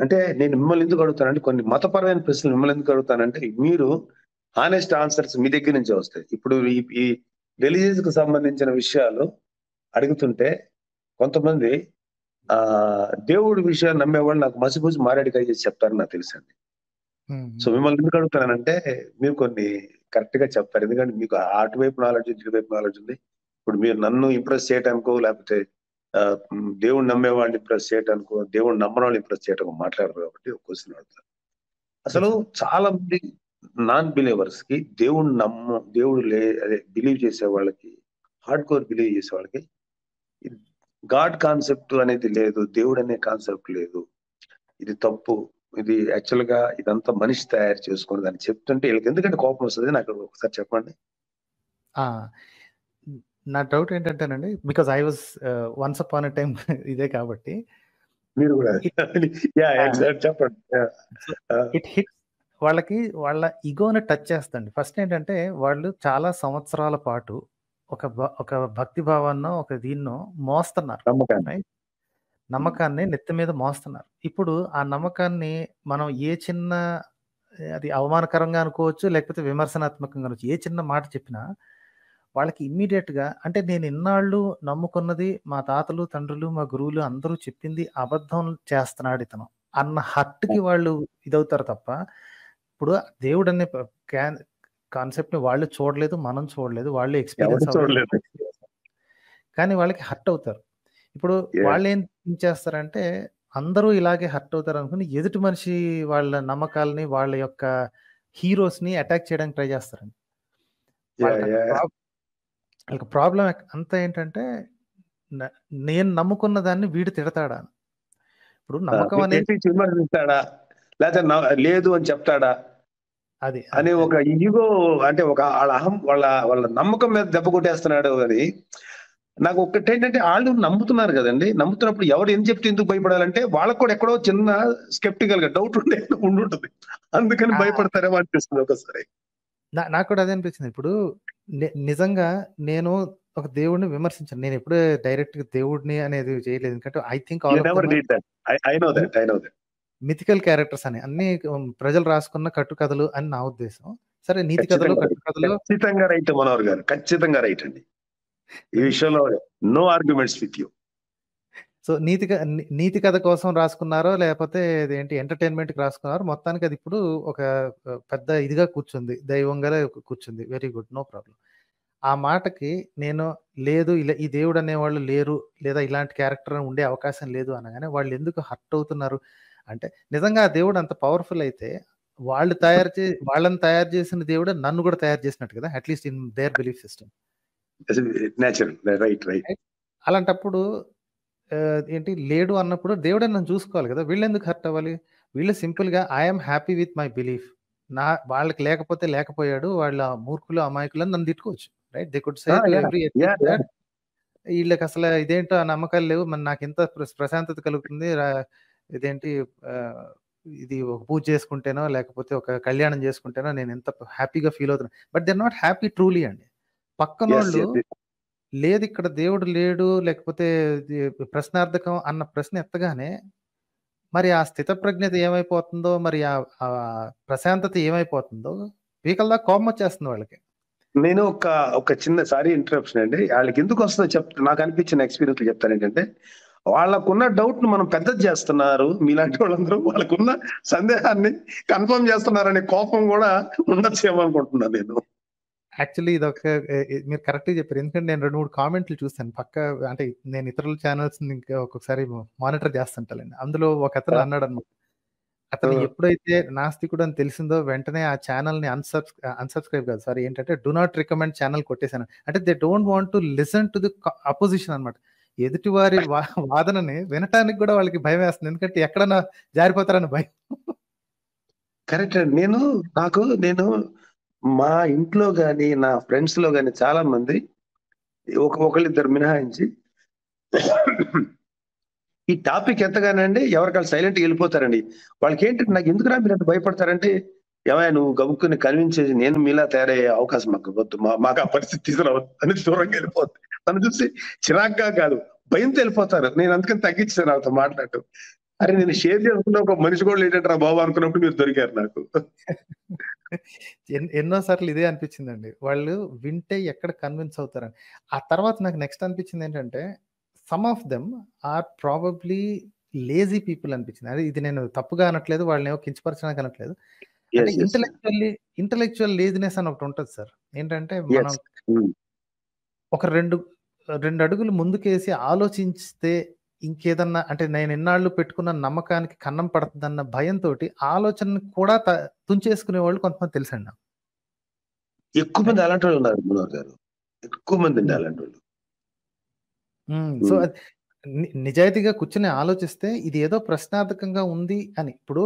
అంటే నేను మిమ్మల్ని ఎందుకు అడుగుతానంటే కొన్ని మతపరమైన ప్రశ్నలు మిమ్మల్ని ఎందుకు అడుగుతానంటే మీరు హానెస్ట్ ఆన్సర్స్ మీ దగ్గర నుంచి వస్తాయి. ఇప్పుడు ఈ రిలీజియస్కు సంబంధించిన విషయాలు అడుగుతుంటే కొంతమంది ఆ దేవుడి విషయాలు నమ్మేవాళ్ళు నాకు మసిపూసి మారేడికాయ చేసి చెప్తారని నాకు తెలుసండి. సో మిమ్మల్ని ఎందుకు అడుగుతానంటే మీరు కొన్ని కరెక్ట్గా చెప్తారు ఎందుకంటే మీకు అటువైపు నాలెడ్జ్ ఉంది ఇటువైపు నాలెడ్జ్ ఉంది. ఇప్పుడు మీరు నన్ను ఇంప్రెస్ చేయడానికో లేకపోతే దేవుణ్ణి నమ్మే వాళ్ళని ఇంప్రెస్ చేయడానికో దేవుణ్ణి నమ్మని వాళ్ళని ఇంప్రెస్ చేయడానికి మాట్లాడరు కాబట్టి ఒక క్వశ్చన్ అడుగుతారు అసలు చాలా మంది నాన్ బిలీవర్స్కి దేవుడు నమ్మ దేవుడు లే అదే బిలీవ్ చేసే వాళ్ళకి హార్డ్ కోర్ బిలీవ్ చేసే వాళ్ళకి గాడ్ కాన్సెప్ట్ అనేది లేదు దేవుడు అనే కాన్సెప్ట్ లేదు. ఇది తప్పు. ఇది యాక్చువల్గా ఇదంతా మనిషి తయారు చేసుకుని దాన్ని చెప్తుంటే వీళ్ళకి ఎందుకంటే కోపం వస్తుంది? నాకు ఒకసారి చెప్పండి. ఆ, నా డౌట్ ఏంటంటేనండి because I was once upon a time ఇదే కాబట్టి. మీరు కూడా. చెప్పండి. ఇట్ హిట్ వాళ్ళకి వాళ్ళ ఈగోని టచ్ చేస్తండి ఫస్ట్ ఏంటంటే వాళ్ళు చాలా సంవత్సరాల పాటు ఒక ఒక భక్తి భావాన్నో ఒక దీన్నో మోస్తున్నారు. నమ్మకాన్ని నెత్తి మీద మోస్తున్నారు. ఇప్పుడు ఆ నమ్మకాన్ని మనం ఏ చిన్న అది అవమానకరంగా అనుకోవచ్చు లేకపోతే విమర్శనాత్మకంగా అనుకోవచ్చు ఏ చిన్న మాట చెప్పినా వాళ్ళకి immediate గా అంటే నేను ఇన్నాళ్ళు నమ్ముకున్నది మా తాతలు తండ్రులు మా గురువులు అందరూ చెప్పింది అబద్ధం చేస్తున్నాడు ఇతను అన్న హట్టుకి వాళ్ళు ఇదవుతారు తప్ప ఇప్పుడు దేవుడు అనే కాన్సెప్ట్ని వాళ్ళు చూడలేదు మనం చూడలేదు వాళ్ళు ఎవరు ఎక్స్పీరియన్స్ చూడలేదు. కానీ వాళ్ళకి హర్ట్ అవుతారు. ఇప్పుడు. వాళ్ళేం థింక్ చేస్తారంటే, అందరూ ఇలాగే హర్ట్ అవుతారనుకుని ఎదుటి మనిషి వాళ్ళ నమ్మకాలని, వాళ్ళ యొక్క హీరోస్‌ని అటాక్ చేయడానికి ట్రై చేస్తారండి. వాళ్ళకి యాహ్! ప్రాబ్ వాళ్ళకి ప్రాబ్లమ్ ఎక్ అంతా ఏంటంటే, న నేను నమ్ముకున్న దాన్ని వీడు తిడతాడా అని. ఇప్పుడు! నమ్మకం అనేది విమర్శిస్తాడా? న లేదు అని చెప్తాడా? అది. అనే అది. ఒక అది. ఇగో అంటే ఒక ఆళ్ళ అహం వాళ్ళ వాళ్ళ నమ్మకం మీద దెబ్బ కొట్టేస్తున్నాడు అని నాకు ఒక్కటేంటంటే ఆళ్ళు నమ్ముతున్నారు గదండీ! నమ్ముతున్నప్పుడు ఎవరు ఏం చెప్తే ఎందుకు భయపడాలంటే వాళ్ళకి కూడా ఎక్కడో చిన్న స్కెప్టికల్‌గా డౌట్ ఉండే ఉండుంటది. అందుకని! భయపడతారేమో అనిపిస్తుంది ఒక్కోసారి. నా నాకు కూడా అదే అనిపించింది. ఇప్పుడు నిజంగా నేను ఒక దేవుడిని విమర్శించను. నేనెప్పుడూ డైరెక్ట్‌గా దేవుడిని అనేది చేయలేదు. ఎందుకంటే ఐ థింక్. మిథికల్ క్యారెక్టర్స్ అని. అన్నీ ప్రజలు రాసుకున్న కట్టుకథలు అని నా ఉద్దేశం. సరే నీతి కథలు, రైట్. కట్టుకథలు ఖచ్చితంగా రైట్ మనోహర్ గారు. ఖచ్చితంగా రైట్ అండి. ఈ విషయంలో no arguments with you. So, నీతి నీతి కథ కోసం రాసుకున్నారో, లేకపోతే ఏంటి ఎంటర్టైన్మెంట్కి రాసుకున్నారో మొత్తానికి అది ఇప్పుడు ఒక పెద్ద ఇదిగా కూర్చుంది. దైవంగా కూర్చుంది. Very good. నో ప్రాబ్లం ఆ మాటకి నేను లేదు ఇలా ఈ దేవుడు అనేవాళ్ళు లేరు. లేదా ఇలాంటి క్యారెక్టర్ ఉండే అవకాశం లేదు అనగానే వాళ్ళు ఎందుకు హర్ట్ అవుతున్నారు? అంటే నిజంగా ఆ దేవుడు అంత పవర్‌ఫుల్ అయితే వాళ్ళు తయారు చే వాళ్ళని తయారు చేసిన దేవుడే నన్ను కూడా తయారు చేసినట్టు కదా! At least in their belief system. Natural. Right. Right. అలాంటప్పుడు ఏంటి లేడు అన్నప్పుడు దేవుడే నన్ను చూసుకోవాలి కదా! వీళ్ళెందుకు హర్ట్ అవ్వాలి? వీళ్ళు సింపుల్‌గా I am happy with my belief. నా వాళ్ళకి లేకపోతే లేకపోయాడు. వాళ్ళ మూర్ఖులు, అమాయకులు అని నన్ను తిట్టుకోవచ్చు. Right? They could say! That ఈళ్ళకసల ఇదేంటో ఆ నమ్మకాలు లేవు. మరి నాకింత ప్రస్ ప్రశాంతత కలుగుతుంది. ఇదేంటి ఇది ఒక పూజ చేసుకుంటేనో, లేకపోతే ఒక కళ్యాణం చేసుకుంటేనో నేను ఎంత హ్యాపీగా ఫీల్ అవుతున్నా. But they not happy truly అండి. పక్కనోళ్ళు యెస్. లేదు ఇక్కడ దేవుడు లేడు, లేకపోతే ప్రశ్నార్థకం అన్న ప్రశ్న ఎత్తగానే మరి ఆ స్థితప్రజ్ఞత ఏమైపోతుందో, మరి ఆ ప్రశాంతత ఏమైపోతుందో పీకల దాకా కోపమొచ్చేస్తుంది వాళ్ళకి. నేను ఒక ఒక చిన్న సారీ ఇంటరప్షన్ అండి. ఆళ్ళకెందుకు వస్తుందో చెప్ నాకు అనిపించిన ఎక్స్‌పీరియన్స్‌లో చెప్తానేంటంటే, వాళ్ళకున్న డౌట్‌ని మనం పెద్దది చేస్తున్నారు. మీలాంటి వాళ్ళందరూ వాళ్ళకున్న సందేహాన్ని కన్ఫర్మ్ చేస్తున్నారనే కోపం గూడా ఉండొచ్చేమో అనుకుంటున్నా నేను. యాక్చువల్లీ ఇదొక మీరు కరెక్ట్‌గా చెప్పారు. ఎందుకంటే నేను 2, 3 కామెంట్‌లు చూసాను. పక్కా అంటే నేను ఇతరుల ఛానెల్స్‌ని ఇంకా ఒక్కొక్కసారి మానిటర్ చేస్తుంటాలండి. అందులో ఒకతను ఆ! అన్నాడన్నమాట. అతను ఆ! ఎప్పుడైతే నాస్తికుడు అని తెలిసిందో వెంటనే ఆ ఛానెల్‌ని అన్‌సబ్స్ అన్‌సబ్‌స్క్రైబ్ కాదు సారీ ఏంటంటే డు నాట్ రికమెండ్ ఛానెల్ కొట్టేసాను. అంటే they don't want to listen to the opposition అన్నమాట. ఎదుటివారి వా వాదనని వినటానికి కూడా వాళ్ళకి భయమేస్తుంది. ఎందుకంటే ఎక్కడన్నా జారిపోతారని భయం. కరెక్ట్ అండి. నేను నాకు నేను మా ఇంట్లో గాని, నా ఫ్రెండ్స్‌లో గాని చాలా మంది ఒక ఒకళ్ళిద్దరు మినహాయించి ఈ టాపిక్ ఎంతగానండి ఎవరికాళ్ళు సైలెంట్‌గా నాకు ఎందుకురా మీరు అంత భయపడతారంటే, ఏమైనా నువ్వు గబుక్కుని కన్విన్స్ నేను మీలా తయారయ్యే అవకాశం మాకు వద్దు. మా మాకు ఆ పరిస్థితి తీసుకురావద్దు అని దూరంగా వెళ్ళిపోతుంది నన్ను చూసి చిరాగ్గా కాదు, భయంతో వెళ్ళిపోతారు నేను అందుకని తగ్గించాను ఆళ్ళతో మాట్లాడటం. అరే నేను షేర్ చేసుకున్న ఒక మనిషి కూడా లేడేంట్రా బాబు అనుకున్నప్పుడు మీరు దొరికారు నాకు. ఎన్ ఎన్నో సార్లు ఇదే అనిపించిందండి. వాళ్ళు వింటే ఎక్కడ కన్విన్స్ అవుతారని. ఆ తర్వాత నాకు next అనిపించిందేంటంటే, some of them are probably lazy people అనిపించింది. అదే ఇది నేను తప్పుగా అనట్లేదు. వాళ్ళనేమో కించపరచడానికి అనట్లేదు. ఇంటలెక్చువల్లీ ఇంటలెక్చువల్ లేజినెస్ అని ఒకటుంటది సార్. ఏంటంటే మనం. హ్మ్. ఒక 2 2 అడుగులు ముందుకేసి ఆలోచించితే ఇంకేదన్నా అంటే నేను ఇన్నాళ్ళు పెట్టుకున్న నమ్మకానికి కన్నం పడతదన్న భయంతోటి ఆలోచనని కూడా త తుంచేసుకునేవాళ్ళు కొంతమంది తెలుసండి. ఎక్కువ మంది అలాంటోళ్ళు ఉన్నారు మనోహర్ గారు. ఎక్కువ మంది అండి. అలాంటోళ్ళు. హ్మ్. సో, నిజాయితీగా కూర్చొని ఆలోచిస్తే ఇది ఏదో ప్రశ్నార్థకంగా ఉంది అని. ఇప్పుడు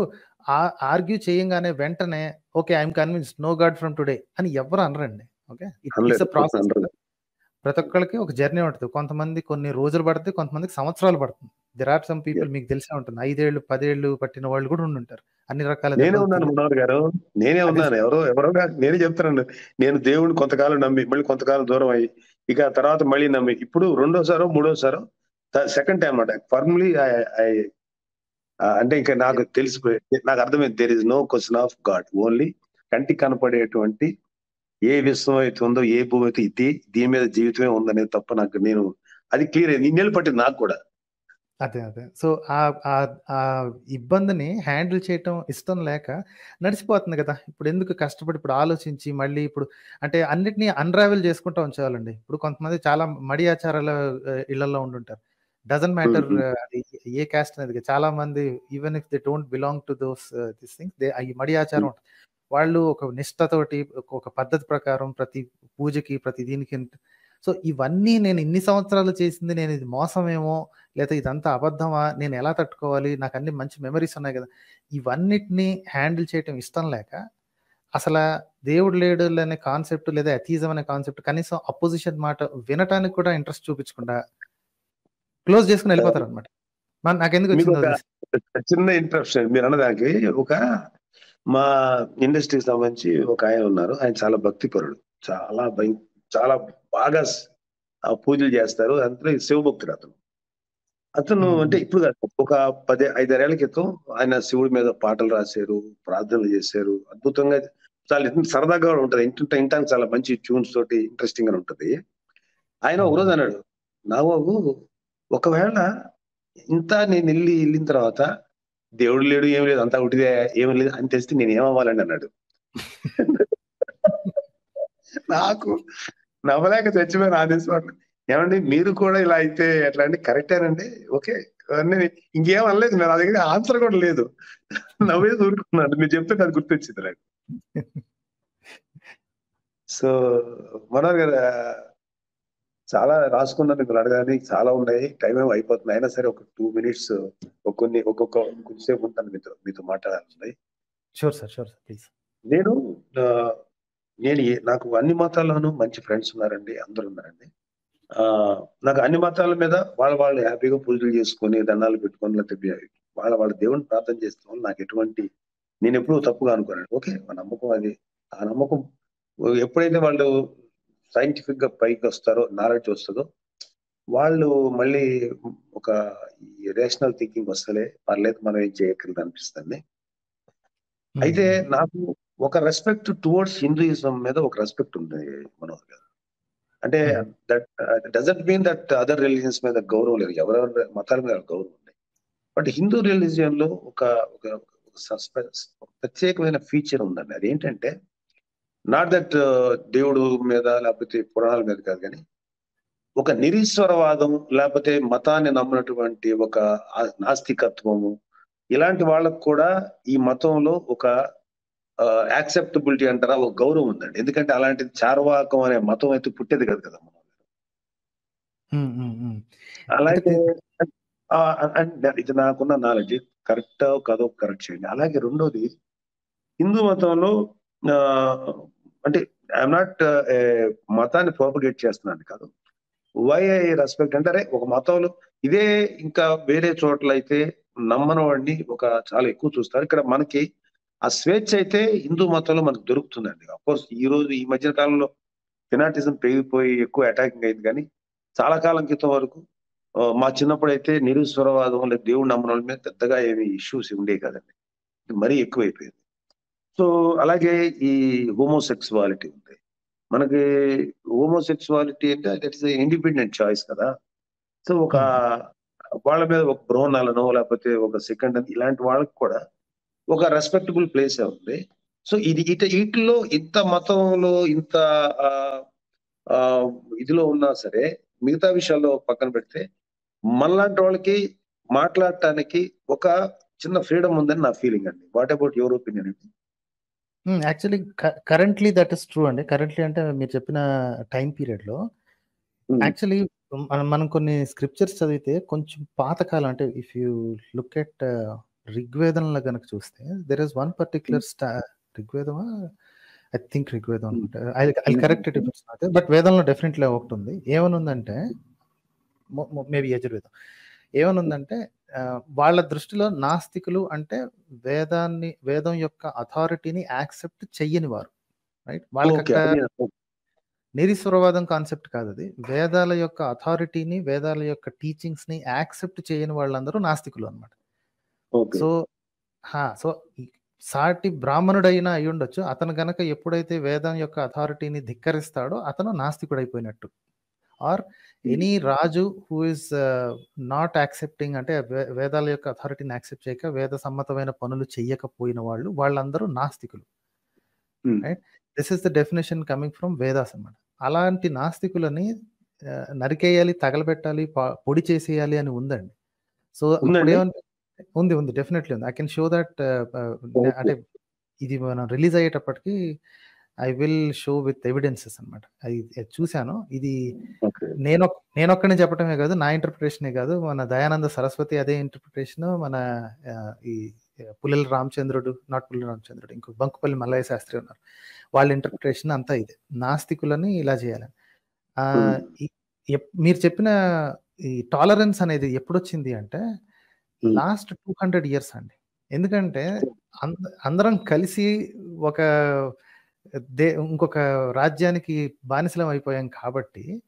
ఆ ఆర్గ్యూ చేయంగానే వెంటనే okay. I am convinced no god from today అని ఎవ్వరు అనరండి. ఓకే. It it's process! ప్రతి ఒక్కళ్ళకి ఒక జర్నీ ఉంటది. కొంతమంది కొన్ని రోజులు పడతది. కొంతమందికి సంవత్సరాలు పడుతుంది. There are some people. మీకు తెలిసే ఉంటుంది. 5 ఏళ్ళు, 10 ఏళ్ళు పట్టిన వాళ్ళు కూడా ఉండుంటారు. అన్ని రకాల నేనే ఉన్నాను గారు. నేనే ఉన్నాను. ఎవరో ఎవరో. నేనే చెప్తున్నాను. నేను దేవుడిని కొంతకాలం నమ్మి, మళ్ళీ కొంతకాలం దూరం అయ్యి, ఇక తర్వాత మళ్ళీ నమ్మి, ఇప్పుడు రెండోసారో, మూడోసారో సెకండ్ టైమ్ అన్నమాట. ఫర్మ్‌లీ అంటే ఇంకా నాకు తెలిసిపోయి నాకు అర్థమైంది. There is no question of god. Only కంటికి కనపడేటువంటి ఏ విశ్వం అయితే ఉందో, ఏ భూమి అయితే ఇది దీని మీద జీవితమే ఉందనేది తప్ప నాకు నేను అది క్లియర్ అయింది. ఇన్నేళ్ళు పట్టింది నాకు కూడా. అదే. అదే. సో, ఆ ఇబ్బందిని హ్యాండిల్ చేయటం ఇష్టం లేక నడిచిపోతుంది కదా! ఇప్పుడు ఎందుకు కష్టపడి ఇప్పుడు ఆలోచించి మళ్ళీ ఇప్పుడు అంటే అన్నిటిని అన్‌రావెల్ చేసుకుంటా ఉంచేవాళ్ళండి. ఇప్పుడు కొంతమంది చాలా మడి ఆచారాల ఆహ్, ఇళ్ళల్లో ఉండుంటారు. డజంట్ మ్యాటర్ ఏ క్యాస్ట్ అనేది చాలా మంది even if they don't belong to those this things they ఈ మడి ఆచారం ఉంటుంది వాళ్ళు ఒక నిష్ఠతోటి ఒక- పద్ధతి ప్రకారం ప్రతి పూజకి ప్రతి దీనికి సో ఇవన్నీ నేను ఇన్ని సంవత్సరాలు చేసింది నేను ఇది మోసమేమో లేదా ఇదంతా అబద్ధమా నేను ఎలా తట్టుకోవాలి నాకు అన్ని మంచి మెమరీస్ ఉన్నాయి కదా ఇవన్నిటిని హ్యాండిల్ చేయటం ఇష్టం లేక అసలు దేవుడు లేడు అనే కాన్సెప్ట్ లేదా అథీజం అనే కాన్సెప్ట్ కనీసం అపోజిషన్ మాట వినటానికి కూడా ఇంట్రెస్ట్ చూపించకుండా క్లోజ్ చేసుకుని వెళ్ళిపోతారు అనమాట నాకెందుకు. చిన్న ఇంటరప్షన్ మీరు అన్నదానికి ఒక మా ఇండస్ట్రీకి సంబంధించి ఒక ఆయన ఉన్నారు. ఆయన చాలా భక్తిపరుడు. చాలా భయం చాలా బాగా పూజలు చేస్తారు. అందులో శివభక్తుడు అతను. అతను. అంటే ఇప్పుడు కాదు, ఒక పది ఐదారేళ్ళ క్రితం ఆయన శివుడి మీద పాటలు రాశారు ప్రార్థనలు చేశారు. అద్భుతంగా చాలా సరదాగా ఉంటది ఇంటుంటే ఇంటానికి చాలా మంచి ట్యూన్స్ తోటి ఇంట్రెస్టింగ్గా ఉంటది. ఆయన ఒక రోజు అన్నాడు నా బాబు ఒకవేళ ఇంత నేను వెళ్ళి వెళ్ళిన తర్వాత దేవుడు లేడు ఏం లేదు అంతా ఒకటిదే ఏం లేదు అని తెలిస్తే నేను ఏమవ్వాలని అన్నాడు. నాకు నవ్వలేక చచ్చిపోయాను ఆదేశం ఏమండి మీరు కూడా ఇలా అయితే ఎట్లా అంటే కరెక్టేనండి ఓకే. అన్నీ ఇంకేం అనలేదు నా దగ్గర ఆన్సర్ కూడా లేదు. నవ్వేసి ఊరుకున్నాను. మీరు చెప్తే అది గుర్తొచ్చింది నాకు. సో మనోహర్ గారు చాలా రాసుకున్నాను మీరు అడగాలి చాలా ఉన్నాయి. టైం ఏమో అయిపోతుంది. అయినా సరే ఒక టూ మినిట్స్ కొన్ని ఒక్కొక్క కొంచెంసేపు ఉంటాను మీతో మీతో మాట్లాడాలి sure sir sure sir please నేను నేను నాకు అన్ని మతాల్లోనూ మంచి ఫ్రెండ్స్ ఉన్నారండి. అందరూ ఉన్నారండి. ఆ నాకు అన్ని మతాల మీద వాళ్ళ వాళ్ళు హ్యాపీగా పూజలు చేసుకొని దండాలు పెట్టుకొని లేకపోతే వాళ్ళ వాళ్ళ దేవుని ప్రార్థన చేస్తాం నాకు ఎటువంటి నేను ఎప్పుడూ తప్పుగా అనుకోను ఓకే నమ్మకం అది. ఆ నమ్మకం ఎప్పుడైతే వాళ్ళు సైంటిఫిక్గా పైకి వస్తారో నాలెడ్జ్ వస్తుందో వాళ్ళు మళ్ళీ ఒక రేషనల్ థింకింగ్ వస్తలే పర్లేదు మనం ఏం చేయక్కర్లేదు అనిపిస్తుంది. అయితే నాకు ఒక రెస్పెక్ట్ టువర్డ్స్ హిందూయిజం మీద ఒక రెస్పెక్ట్ ఉంది మనోహర్ గారు. అంటే. That doesn't mean that other religions మీద గౌరవం లేదు? ఎవరెవరి మతాల మీద గౌరవం ఉంది. బట్ హిందూ రిలీజియన్లో ఒక ఒక ఒక సస్పెన్స్ ఒక ప్రత్యేకమైన ఫీచర్ ఉందండి. అదేంటంటే నాట్ దట్ దేవుడు మీద లేకపోతే పురాణాల మీద కాదు కానీ ఒక నిరీశ్వరవాదం లేకపోతే మతాన్ని నమ్మినటువంటి ఒక నాస్తికత్వము ఇలాంటి వాళ్ళకు కూడా ఈ మతంలో ఒక యాక్సెప్టబిలిటీ అంటారా ఒక గౌరవం ఉందండి. ఎందుకంటే అలాంటిది చార్వాకం అనే మతం అయితే పుట్టేది కదా కదా మనం అలాగే ఇది నాకున్న నాలెడ్జ్ కరెక్ట్ కదో కరెక్ట్ చేయండి. అలాగే రెండోది హిందూ మతంలో అంటే ఐఎమ్ నాట్ మతాన్ని ప్రోపగేట్ చేస్తున్నాను కాదు. వై ఐ రెస్పెక్ట్ అంటే అరే ఒక మతంలో ఇదే ఇంకా వేరే చోట్ల అయితే నమ్మని వాడిని ఒక చాలా ఎక్కువ చూస్తారు. ఇక్కడ మనకి ఆ స్వేచ్ఛ అయితే హిందూ మతంలో మనకు దొరుకుతుందండి. కోర్స్ ఈ రోజు ఈ మధ్య కాలంలో ఫినాటిజం పెరిగిపోయి ఎక్కువ అటాకింగ్ అయింది కానీ చాలా కాలం క్రితం వరకు మా చిన్నప్పుడు అయితే నిరీశ్వరవాదం లేదా దేవుడు నమ్మడం మీద పెద్దగా ఏమి ఇష్యూస్ ఉండేవి కదండి. మరీ ఎక్కువైపోయింది. సో అలాగే ఈ హోమోసెక్సువాలిటీ ఉంది మనకి హోమోసెక్సువాలిటీ అంటే దట్ ఇస్ ఇండిపెండెంట్ చాయిస్ కదా. సో ఒక వాళ్ళ మీద ఒక భ్రూణాలను లేకపోతే ఒక సెకండ్ ఇలాంటి వాళ్ళకి కూడా ఒక రెస్పెక్టబుల్ ప్లేస్ ఉంది. సో ఇది ఇట వీటిలో ఇంత మతంలో ఇంత ఇదిలో ఉన్నా సరే మిగతా విషయాల్లో పక్కన పెడితే మనలాంటి వాళ్ళకి మాట్లాడటానికి ఒక చిన్న ఫ్రీడమ్ ఉందని నా ఫీలింగ్ అండి. వాట్ అబౌట్ యువర్ ఒపీనియన్ అండి actually currently that is true అండి. కరెంట్లీ అంటే మీరు చెప్పిన టైం పీరియడ్లో యాక్చువల్లీ మనం మనం కొన్ని స్క్రిప్చర్స్ చదివితే కొంచెం పాతకాలం అంటే ఇఫ్ యూ లుక్ ఎట్ ఋగ్వేదంలో కనుక చూస్తే దెర్ ఇస్ వన్ పర్టికులర్ స్టా ఋగ్వేదమా? ఐ థింక్ ఋగ్వేదం అనుకుంటా. I correct it if but వేదంలో డెఫినెట్లీ ఒకటి ఉంది. ఏమనుందంటే మేబీ యజుర్వేదం. ఏమనుందంటే వాళ్ళ దృష్టిలో నాస్తికులు అంటే వేదాన్ని వేదం యొక్క అథారిటీని యాక్సెప్ట్ చెయ్యని వారు రైట్ వాళ్ళకి నిరీశ్వరవాదం కాన్సెప్ట్ కాదు అది. వేదాల యొక్క అథారిటీని వేదాల యొక్క టీచింగ్స్ని యాక్సెప్ట్ చేయని వాళ్ళందరూ నాస్తికులు అనమాట సో హా సో సాటి బ్రాహ్మణుడైనా అయి ఉండొచ్చు అతను గనక ఎప్పుడైతే వేదం యొక్క అథారిటీని ధిక్కరిస్తాడో అతను నాస్తికుడైపోయినట్టు. ఆర్ ఎనీ రాజు హూ ఇస్ నాట్ యాక్సెప్టింగ్ అంటే వేదాల యొక్క అథారిటీని యాక్సెప్ట్ చేయక వేద సమ్మతమైన పనులు చెయ్యకపోయిన వాళ్ళు వాళ్ళందరూ నాస్తికులు this is the definition coming from Vedas అన్నమాట అలాంటి నాస్తికులని నరికేయాలి, తగలబెట్టాలి, పొడి చేసేయాలి అని ఉందండి. సో, ఉంది. ఉంది. డెఫినెట్‌లీ ఉంది. I can show that. అంటే ఇది మనం రిలీజ్ అయ్యేటప్పటికి I will show with evidences అనమాట. అది చూసాను. ఇది ఓకే. నేనొక్ నేనొక్కడినే చెప్పటమే కాదు. నా ఇంటర్ప్రిటేషనే కాదు. మన దయానంద సరస్వతి అదే ఇంటర్ప్రిటేషన్. మన ఈ పుల్లెల రామచంద్రుడు, నాట్ పుల్లెల రామచంద్రుడు ఇంకో బంకుపల్లి మల్లయ్య శాస్త్రి ఉన్నారు. వాళ్ళ ఇంటర్ప్రిటేషన్ అంతా ఇదే. నాస్తికులని ఇలా చేయాలని. మీరు చెప్పిన ఈ టాలరెన్స్ అనేది ఎప్పుడొచ్చింది అంటే. లాస్ట్ 200 ఇయర్స్ అండి. ఎందుకంటే అంద అందరం కలిసి ఒక దే ఇంకొక రాజ్యానికి బానిసలం అయిపోయాం కాబట్టి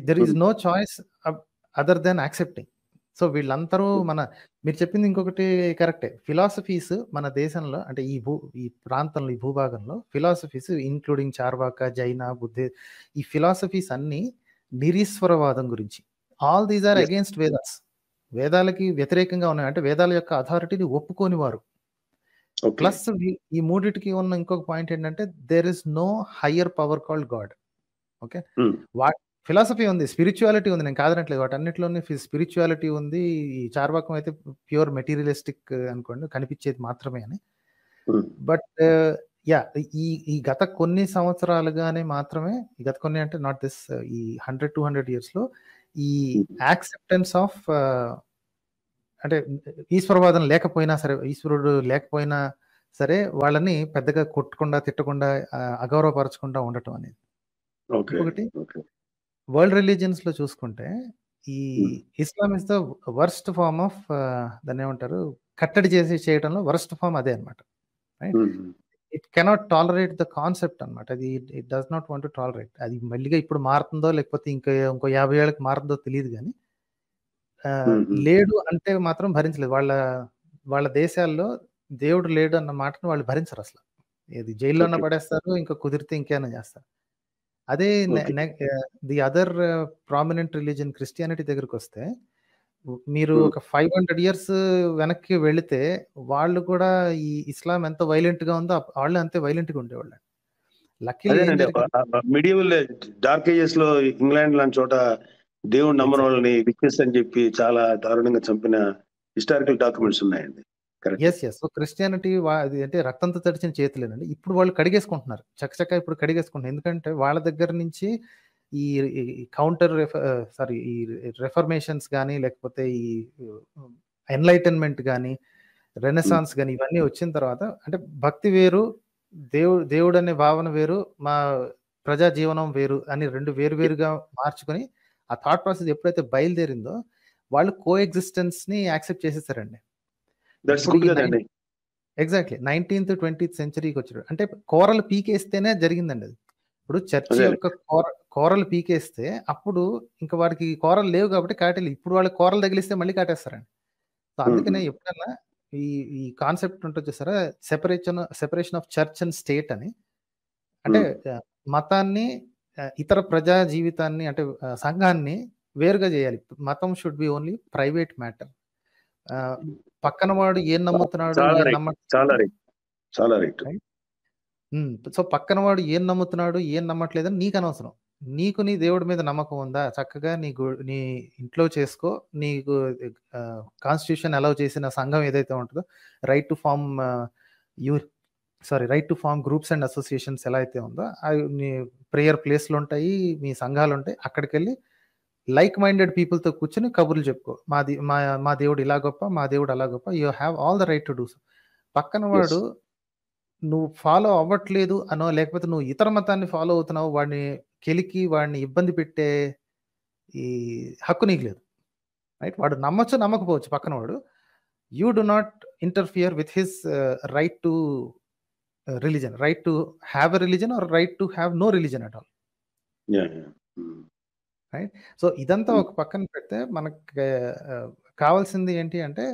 there hmm. No choice other than accepting. So, వీళ్ళందరూ మన మీరు చెప్పింది ఇంకొకటి కరెక్టే. ఫిలాసఫీస్ మన దేశంలో అంటే ఈ భూ ఈ ప్రాంతంలో, ఈ భూభాగంలో ఫిలాసఫీస్ ఇంక్లూడింగ్ చార్వాక, జైన, బుద్ధి ఈ ఫిలాసఫీస్ అన్నీ నిరీశ్వరవాదం గురించి. All these are yes. Against Vedas. వేదాలకి వ్యతిరేకంగా ఉన్నాయి. అంటే వేదాల యొక్క అథారిటీని ఒప్పుకోని వారు. ప్లస్ ఈ ఈ మూడిటికి ఉన్న ఇంకొక పాయింట్ ఏంటంటే there is no higher power called god. Okay. Hmm. వా ఫిలాసఫీ ఉంది. స్పిరిచ్యుయాలిటీ ఉంది. నేను కాదనట్లేదు. వాటన్నిటిలోని ఫి స్పిరిచ్యుయాలిటీ ఉంది. ఈ చార్వాకం అయితే ప్యూర్ మెటీరియలిస్టిక్ అనుకోండి. కనిపించేది మాత్రమే అని. But yeah! ఈ ఈ గత కొన్ని సంవత్సరాలుగానే మాత్రమే గత కొన్ని అంటే నాట్ దిస్ ఈ 100, 200 ఇయర్స్‌లో ఈ హ్మ్. యాక్సెప్టెన్స్ ఆఫ్ ఆహ్, అంటే ఈశ్వరవాదం లేకపోయినా సరే, ఈశ్వరుడు లేకపోయినా సరే వాళ్ళని పెద్దగా కొట్టకుండా, తిట్టకుండా అగౌరవపరచకుండా ఉండటం అనేది. ఓకే. వరల్డ్ రిలిజియన్స్‌లో చూసుకుంటే ఈ. Islam is the worst form of ah, దాన్నేమంటారు కట్టడి చేసి చేయడంలో వరస్ట్ ఫార్మ్ అదే. Right. Hmm. It cannot tolerate the concept అన్నమాట. అది it does not want to tolerate. అది మెల్లిగా ఇప్పుడు మారుతుందో లేకపోతే ఇంకా ఇంకో 50 ఏళ్ళకి మారుతుందో హ్మ్. హ్మ్. లేడు అంటే మాత్రం భరించలేదు. వాళ్ళ వాళ్ళ దేశాల్లో దేవుడు లేడు అన్న మాటను వాళ్ళు భరించరసల. ఏది జైల్లోనే ఓకే. పడేస్తారు. ఇంకా కుదిరితే ఇంకేమైనా చేస్తారు. అదే the other prominent religion Christianity దగ్గరికొస్తే మీరు హ్మ్. ఒక 500 ఇయర్స్ వెనక్కి వెళితే వాళ్ళు కూడా ఈ ఇస్లాం ఎంత వైలెంట్‌గా ఉందో అప్ వాళ్ళు అంతే ఉండేవాళ్ళు. జరిగింది ఆహ్, ఆహ్, మిడియవల్ డార్క్ ఏజెస్‌లో ఇంగ్లాండ్ లాంటి చోట దేవుడిని నమ్మని. వాళ్ళని విక్టిమ్స్ అని చెప్పి చాలా దారుణంగా చంపిన హిస్టారికల్ డాక్యుమెంట్స్ ఉన్నాయండి. యెస్. యెస్. సో, క్రిస్టియానిటీ అంటే రక్తంతో తడిచిన చేతులేనండి. ఇప్పుడు వాళ్ళు కడిగేసుకుంటున్నారు. చకచకా ఇప్పుడు కడిగేసుకుంటున్నారు. ఎందుకంటే వాళ్ళ దగ్గర నుంచి ఈ కౌంటర్ సారీ ఈ రిఫర్మేషన్స్ గాని, లేకపోతే ఈ ఎన్‌లైటన్‌మెంట్ గాని, హ్మ్. రెనెసాన్స్ గాని ఇవన్నీ వచ్చిన తర్వాత అంటే భక్తి వేరు, దేవుడు దేవుడనే భావన వేరు, మా ప్రజా జీవనం వేరు అని 2 వేరు వేరుగా మార్చుకొని ఆ థాట్ ప్రాసెస్ ఎప్పుడైతే బయలుదేరిందో వాళ్ళు కో ఎగ్జిస్టెన్స్‌ని యాక్సెప్ట్ చేసేసారండి. ఎగ్జాక్ట్‌లీ. 19థ్, 20థ్ సెంచరీకొచ్చాడు. అంటే కోరలు పీకేస్తేనే జరిగిందండి అది. ఇప్పుడు చర్చి. యొక్క కోర కోరలు పీకేస్తే అప్పుడు ఇంక వాడికి కోరలు లేవు కాబట్టి కాటేయలేదు. ఇప్పుడు వాళ్ళకి కోరలు తగిలిస్తే మళ్ళీ కాటేస్తారండి. సో. అందుకనే. ఎప్పుడన్నా ఈ ఈ కాన్సెప్ట్ ఉంటది చూసారా? Separation separation of church and state అని. అంటే మతాన్ని ఇతర ప్రజా జీవితాన్ని అంటే సంఘాన్ని వేరుగా చేయాలి. మతం should be only private matter. పక్కన వాడు ఏం నమ్ముతున్నాడు, చాలా రైట్. సో, పక్కన వాడు ఏం నమ్ముతున్నాడు, ఏం నమ్మట్లేదని నీకనవసరం. నీకు నీ దేవుడి మీద నమ్మకం ఉందా? చక్కగా నీ నీ ఇంట్లో చేసుకో. నీకు కాన్స్టిట్యూషన్ అలౌ చేసిన సంఘం ఏదైతే ఉంటదో right to form you sorry right to form groups and associations ఎలా అయితే ఉందో అవి నీ ప్రేయర్ ప్లేస్‌లుంటాయి. మీ సంఘాలుంటాయి. అక్కడికెళ్ళి లైక్ మైండెడ్ పీపుల్‌తో కూర్చొని కబుర్లు చెప్పుకో. మాది మా మా దేవుడు ఇలా గొప్ప, మా దేవుడు అలా గొప్ప. You have all the right to do so. పక్కన. వాడు నువ్వు ఫాలో అవ్వట్లేదు అనో, లేకపోతే నువ్వు ఇతర మతాన్ని ఫాలో అవుతున్నావు. వాడిని కెలికి, వాడిని ఇబ్బంది పెట్టే ఈ హక్కు నీకు లేదు. రైట్. వాడు నమ్మొచ్చు, నమ్మకపోవచ్చు పక్కన వాడు. You do not interfere with his right to ah, religion. Right to have a religion or right to have no religion at all. Right. So, ఇదంతా హ్మ్. ఒక పక్కన పెడితే మనకి కావాల్సింది ఏంటి అంటే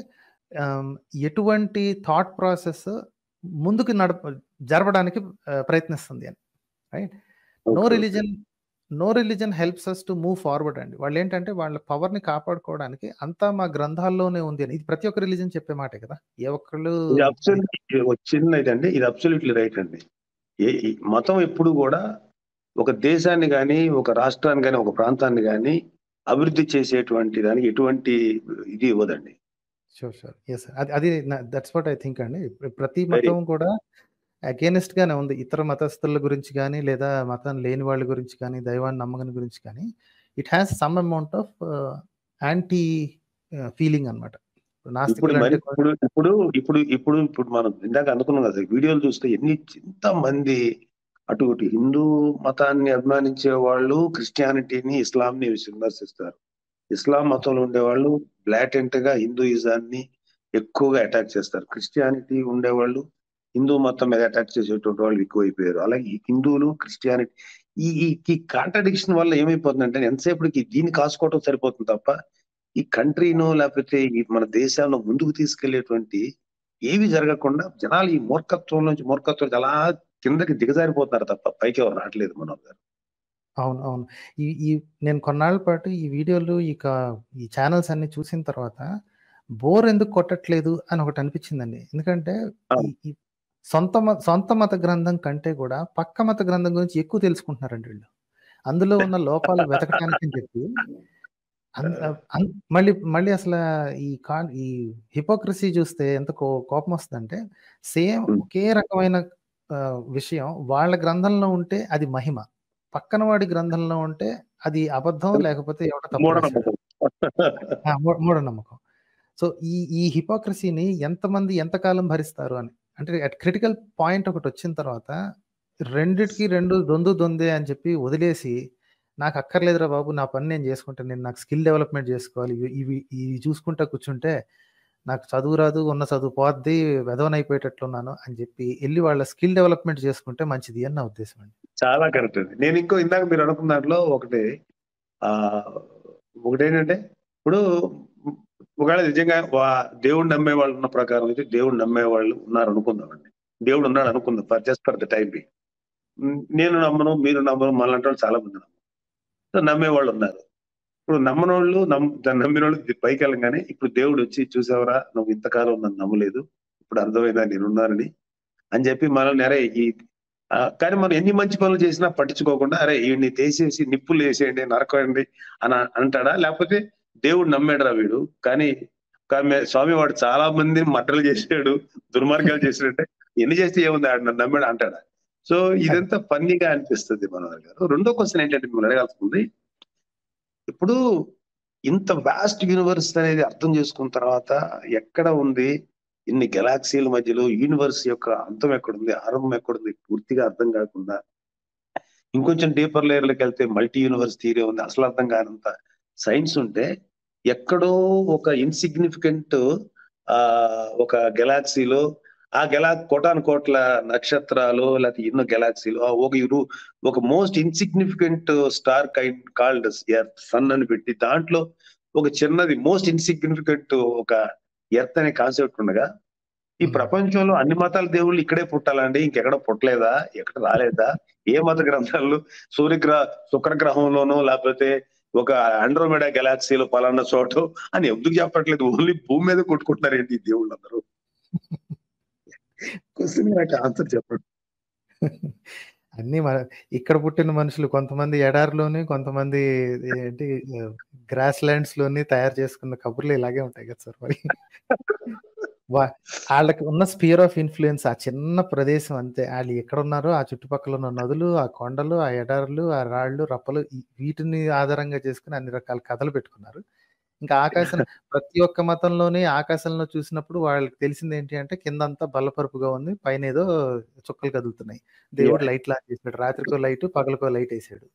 ఎటువంటి థాట్ ప్రాసెస్ ముందుకు నడప జరపడానికి ప్రయత్నిస్తుంది అని. Right. No okay. No religion helps us to move forward అండి. వాళ్ళేంటంటే వాళ్ళ పవర్‌ని కాపాడుకోవడానికి అంతా మా గ్రంథాల్లోనే ఉంది అని. ఇది ప్రతి ఒక్క రిలిజియన్ చెప్పే మాటే కదా! ఏ ఒక్కళ్ళు చిన్న ఇదండి. ఇది అబ్సల్యూట్‌లీ రైట్ అండి. మతం ఎప్పుడు గూడా ఒక దేశాన్ని గాని ఒక రాష్ట్రాన్ని గాని ఒక ప్రాంతాన్ని గాని అభివృద్ధి చేసేటువంటి దానికి ఎటువంటి ఇది ఇవ్వదండి షూర్ షూర్ ఎస్ అది అది దట్స్ వాట్ ఐ థింక్ అండి ప్ర- ప్రతి మతం కూడా అగేనెస్ట్ గానే ఉంది. ఇతర మతస్థుల గురించి కానీ లేదా మతం లేని వాళ్ళ గురించి కానీ దైవాన్ని నమ్మకం గురించి కానీ it has some amount of anti feeling అనమాట ఇప్పుడు ఇప్పుడు ఇప్పుడు ఇప్పుడు ఇప్పుడు మనం ఇందాక అనుకున్నాం కదా వీడియోలు చూస్తే ఎన్ని ఎంత మంది అటు ఇటు హిందూ మతాన్ని అభిమానించే వాళ్ళు క్రిస్టియానిటీని ఇస్లాంని విమర్శిస్తారు. ఇస్లాం మతంలో ఉండేవాళ్ళు బ్లాటెంట్గా హిందూయిజాన్ని ఎక్కువగా అటాక్ చేస్తారు. క్రిస్టియానిటీ ఉండేవాళ్ళు హిందూ మతం మీద అటాక్ చేసేటువంటి వాళ్ళు ఎక్కువైపోయారు. అలాగే హిందువులు క్రిస్టియానిటీ ఈ ఈ- కాంట్రడిక్షన్ వల్ల ఏమైపోతుందంటే ఎంతసేపటికి దీన్ని కాసుకోవడం సరిపోతుంది తప్ప ఈ కంట్రీనో లేకపోతే ఈ మన దేశాలను ముందుకు తీసుకెళ్ళేటువంటి ఏవి జరగకుండా జనాలు ఈ మూర్ఖత్వం నుంచి మూర్ఖత్వం అలా కిందకి దిగజారిపోతున్నారు తప్ప పైకి ఎవరు రావట్లేదు మనోహర్ గారు. అవును అవును. ఈ ఈ నేను కొన్నాళ్ళ పాటు ఈ వీడియోలు ఇక ఈ ఛానల్స్ అన్ని చూసిన తర్వాత బోర్ ఎందుకు కొట్టట్లేదు అని ఒకటి అనిపించిందండి. ఎందుకంటే సొంత సొంత మత గ్రంథం కంటే కూడా పక్క మత గ్రంథం గురించి ఎక్కువ తెలుసుకుంటున్నారండి వీళ్ళు. అందులో ఉన్న లోపాలు వెతకడానికి అని చెప్పి మళ్ళీ మళ్ళీ అసలు ఈ కా ఈ హిపోక్రసీ చూస్తే ఎంత కో- కోపం వస్తుందంటే సేమ్. ఒకే రకమైన విషయం వాళ్ళ గ్రంథంలో ఉంటే అది మహిమ. పక్కన వాడి గ్రంథంలో ఉంటే అది అబద్ధం లేకపోతే మూఢనమ్మకం. సో ఈ ఈ హిపోక్రసీని ఎంతమంది ఎంతకాలం భరిస్తారు అని అంటే అట్ క్రిటికల్ పాయింట్ ఒకటి వచ్చిన తర్వాత రెండిటికి రెండు దొందు దొందే అని చెప్పి వదిలేసి నాకు అక్కర్లేదురా బాబు నా పని నేను చేసుకుంటాను నేను నాకు స్కిల్ డెవలప్మెంట్ చేసుకోవాలి. ఇవి ఇవి చూసుకుంటా కూర్చుంటే నాకు చదువు రాదు ఉన్న చదువు పోద్ది వెదవనైపోయేటట్లున్నాను అని చెప్పి వెళ్ళి వాళ్ళ స్కిల్ డెవలప్మెంట్ చేసుకుంటే మంచిది అని నా ఉద్దేశం అండి. చాలా కరెక్ట్ అండి నేను ఇంకో ఇందాక మీరు అనుకున్న దాంట్లో ఒకటి ఒకటి ఏంటంటే ఇప్పుడు ఒకవేళ నిజంగా వా- దేవుడు నమ్మే వాళ్ళు ఉన్న ప్రకారం అయితే దేవుడు నమ్మే వాళ్ళు ఉన్నారు అనుకుందామండి దేవుడు ఉన్నాడు అనుకుందాం for just for the time be నేను నమ్మను మీరు నమ్మను మళ్ళంటే వాళ్ళు చాలా మంది నమ్మను సో నమ్మే వాళ్ళు ఉన్నారు. ఇప్పుడు నమ్మనోళ్ళు వాళ్ళు నమ్ దాన్ని నమ్మిన వాళ్ళు పైకి వెళ్ళగానే ఇప్పుడు దేవుడు వచ్చి చూసావరా నువ్వు ఇంతకాలం నన్ను నమ్మలేదు ఇప్పుడు అర్థమైందా నేనున్నానని? అని చెప్పి మనల్ని అరే ఈ కానీ మనం ఎన్ని మంచి పనులు చేసినా పట్టించుకోకుండా అరే వీడిని తీసేసి నిప్పులు వేసేయండి నరకండి అని అంటాడా? లేకపోతే దేవుడు నమ్మాడురా వీడు. కానీ స్వామి వాడు చాలా మంది మట్టలు చేసాడు దుర్మార్గాలు చేసాడంటే ఎన్ని చేస్తే ఏముంది? ఆడు నన్ను నమ్మాడు అంటాడు? సో ఇదంతా ఫన్నీగా అనిపిస్తుంది మనోహర్ గారు. రెండో క్వశ్చన్ ఏంటంటే మిమ్మల్ని అడగాల్సింది ఇప్పుడు ఇంత వాస్ట్ యూనివర్స్ అనేది అర్థం చేసుకున్న తర్వాత ఎక్కడ ఉంది? ఇన్ని గెలాక్సీల మధ్యలో యూనివర్స్ యొక్క అంతం ఎక్కడుంది? ఆరంభం ఎక్కడుంది? పూర్తిగా అర్థం కాకుండా ఇంకొంచెం డీపర్ లేయర్లకు వెళ్తే మల్టీ యూనివర్స్ థియరీ ఉంది. అసలు అర్థం కానంత సైన్స్ ఉంటే ఎక్కడో ఒక ఇన్సిగ్నిఫికెంట్ ఆ ఒక గెలాక్సీలో ఆ గెలా కోటాను కోట్ల నక్షత్రాలు లేకపోతే ఎన్నో గెలాక్సీలు ఒక ఇరు- ఒక most insignificant star kind called earth sun అని పెట్టి దాంట్లో ఒక చిన్నది మోస్ట్ ఇన్సిగ్నిఫికెంట్ ఒక ఎర్త్ అనే కాన్సెప్ట్ ఉండగా ఈ. ప్రపంచంలో అన్ని మతాల దేవుళ్ళు ఇక్కడే పుట్టాలండి ఇంకెక్కడ పుట్టలేదా ఎక్కడ రాలేదా ఏ మత గ్రంథాలు సూర్యగ్రహ శుక్రగ్రహంలోనో లేకపోతే ఒక ఆండ్రోమెడా గెలాక్సీలో పలానా చోటు అని ఎందుకు చెప్పట్లేదు? ఓన్లీ భూమి మీద కొట్టుకుంటున్నారు ఏంటి దేవుళ్ళు అందరూ క్వశ్చన్ నాకు ఆన్సర్ చెప్పండి. అన్ని మన ఇక్కడ పుట్టిన మనుషులు కొంతమంది ఎడారిలోని కొంతమంది ఏంటి గ్రాస్ ల్యాండ్స్లోని తయారు చేసుకున్న కబుర్లు ఇలాగే ఉంటాయి కదా సార్ మరి. వాళ్ళకి ఉన్న స్పియర్ ఆఫ్ ఇన్ఫ్లుయెన్స్ ఆ చిన్న ప్రదేశం అంతే. వాళ్ళు ఎక్కడ ఉన్నారో ఆ చుట్టుపక్కల ఉన్న నదులు ఆ కొండలు ఆ ఎడారులు ఆ రాళ్ళు రప్పలు వీటిని ఆధారంగా చేసుకుని అన్ని రకాల కథలు పెట్టుకున్నారు. ఇంకా ఆకాశం ప్రతి ఒక్క మతంలోనే ఆకాశంలో చూసినప్పుడు వాళ్ళకి తెలిసింది ఏంటి అంటే కిందంతా బల్లపరుపుగా ఉంది పైన ఏదో చుక్కలు కదులుతున్నాయి. దేవుడు లైట్ లాంచ్ చేసాడు రాత్రికో లైట్ పగలకో లైట్ వేసాడు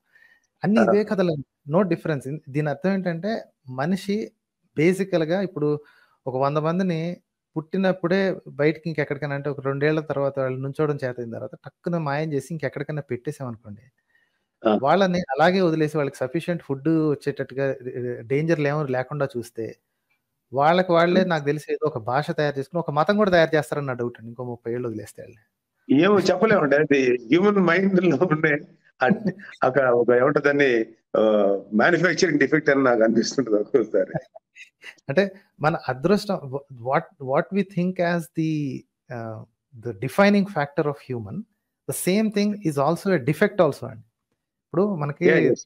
అన్ని ఇవే కథలు నో డిఫరెన్స్. దీని అర్థం ఏంటంటే మనిషి బేసికల్గా ఇప్పుడు ఒక వంద మందిని పుట్టినప్పుడే బయటికి ఇంకెక్కడికైనా అంటే ఒక రెండేళ్ళ తర్వాత వాళ్ళు నుంచోవడం చేత అయిన తర్వాత టక్కున మాయం చేసి ఇంకెక్కడికైనా పెట్టేసాం అనుకోండి ఆ. వాళ్ళని అలాగే వదిలేసి వాళ్ళకి సఫిషియెంట్ ఫుడ్ వచ్చేటట్టుగా డేంజర్లు ఏమో లేకుండా చూస్తే వాళ్ళకి వాళ్ళే నాకు తెలిసి ఏదో ఒక భాష తయారు చేసుకుని ఒక మతం కూడా తయారు చేస్తారన్న డౌట్ అండి. ఇంకో ముప్పై ఏళ్ళు వదిలేస్తే వాళ్ళని. ఏమో చెప్పలేమండి. అది హ్యూమన్ మైండ్లో ఉండే ఆ- ఒక ఒక ఏమంటుందని మ్యానుఫ్యాక్చరింగ్ డిఫెక్ట్ అని నాకు అనిపిస్తుంటుంది ఒక్కోసారి. అంటే మన అదృష్టం what what we think as the the defining factor of human the same thing is also a defect also అండి ఇప్పుడు మనకి yes.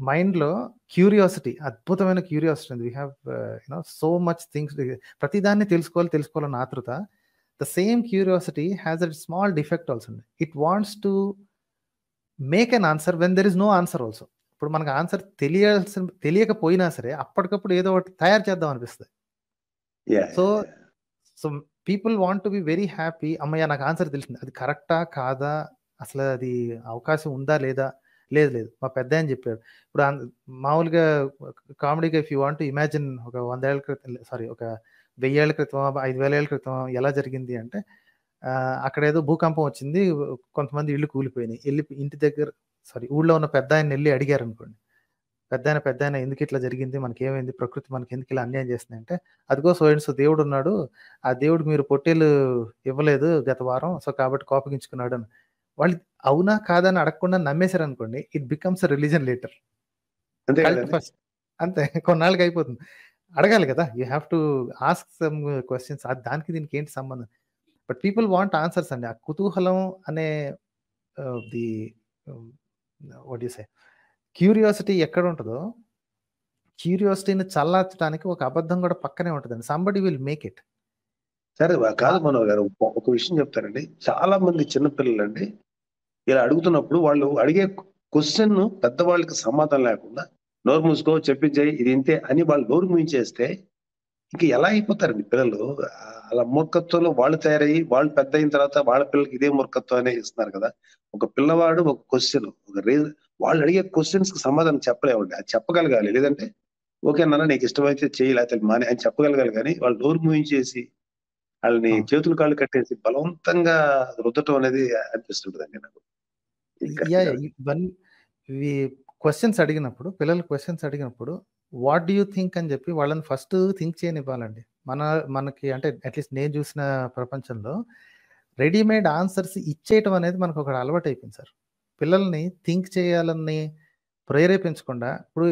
మైండ్‌లో క్యూరియాసిటీ అద్భుతమైన క్యూరియాసిటీ ఉంది. We have you know so much things ప్రతిదాన్ని తెలుసుకోవాలి, తెలుసుకోవాలన్న ఆతృత. The same curiosity has a small defect also. It wants to make an answer when there is no answer also. ఇప్పుడు మనకు ఆన్సర్ తెలియాల్సిన తెలియకపోయినా సరే అప్పటికప్పుడు ఏదో ఒకటి తయారు చేద్దాం అనిపిస్తది. So. So people want to be very happy. హమ్మయ్య! నాకు ఆన్సర్ తెలిసింది. అది కరెక్టా? కాదా? అసలు అది అవకాశం ఉందా? లేదా? లేదు, లేదు. మా పెద్దాయన చెప్పాడు. ఇప్పుడు అన్ మామూలుగా కామెడీగా if you want to imagine ఒక 100 ఏళ్ళ క్రితం సారీ ఒక 1000 ఏళ్ళ క్రితం, 5000 ఏళ్ళ క్రితం ఎలా జరిగింది అంటే ఆహ్, అక్కడేదో భూకంపం వచ్చింది. కొంతమంది ఇళ్ళు కూలిపోయినాయి. ఎళ్ళి ఇంటి దగ్గర సారీ ఊళ్ళో ఉన్న పెద్దాయన్ని ఎళ్ళి అడిగారనుకోండి. పెద్దాయన, పెద్దాయన ఎందుకు ఇట్లా జరిగింది? మనకేమైంది? ప్రకృతి మనకెందుకు ఇలా అన్యాయం చేస్తుంది అంటే, అదిగో సో అండ్ సో దేవుడున్నాడు. ఆ దేవుడికి మీరు పొట్టేలు ఇవ్వలేదు గత వారం. సో కాబట్టి కోపగించుకున్నాడు అని. వాళ్ళు అవునా? కాదా? అని అడగకుండా నమ్మేసారనుకోండి. It becomes a religion later. First. అంతే కొన్నాళ్ళకి అయిపోతుంది. అడగాలి కదా! You have to ask some. అది దానికి దీనికి ఏంటి సంబంధం? బట్ పీపుల్ వాంట్ ఆన్సర్స్ అండి. ఆ కుతూహలం అనే the what you say curiosity ఎక్కడ ఉంటుందో క్యూరియాసిటీని చల్లార్చడానికి ఒక అబద్ధం కూడా పక్కనే ఉంటుందండి సంబడి విల్ మేక్ ఇట్. సరే కాదు మనోహర్ గారు. ఒక విషయం చెప్తారండి చాలా మంది చిన్నపిల్లలండి ఇలా అడుగుతున్నప్పుడు వాళ్ళు అడిగే క్వశ్చన్ పెద్దవాళ్ళకి సమాధానం లేకుండా నోరు మూసుకో చెప్పించేయి ఇది ఇంతే అని వాళ్ళు నోరు మూయించేస్తే ఇంక ఎలా అయిపోతారండి పిల్లలు? అలా మూర్ఖత్వంలో వాళ్ళు తయారయ్యి వాళ్ళు పెద్ద అయిన తర్వాత వాళ్ళ పిల్లలకి ఇదే మూర్ఖత్వాన్ని ఇస్తున్నారు కదా! ఒక పిల్లవాడు ఒక క్వెషన్ ఒక రీ వాళ్ళు అడిగే క్వెషన్స్‌కి సమాధానం చెప్పలేమండి. అది చెప్పగలగాలి. లేదంటే ఓకే నాన్న నీకు ఇష్టమైతే చెయ్యి లేకపోతే మానేయి అని చెప్పగలగాలి గానీ వాళ్ళు నోరు మూయించేసి అవును. చేతులు కాళ్ళు కట్టేసి బలవంతంగా రుద్దటం అనేది అనిపిస్తుంటదండి నాకు. ఇవన్నీ ఇవి క్వెషన్స్ అడిగినప్పుడు పిల్లలు క్వెషన్స్ అడిగినప్పుడు వాట్ డు యూ థింక్ అని చెప్పి వాళ్ళని ఫస్ట్ థింక్ చేయనివ్వాలండి. మన మనకి అంటే అట్‌లీస్ట్ నేను చూసిన ప్రపంచంలో రెడీమేడ్ ఆన్సర్స్ ఇచ్చేయటం అనేది మనకు ఒక అలవాటయిపోయింది సార్. పిల్లల్ని థింక్ చేయాలని ప్రేరేపించకుండా ఇప్పుడు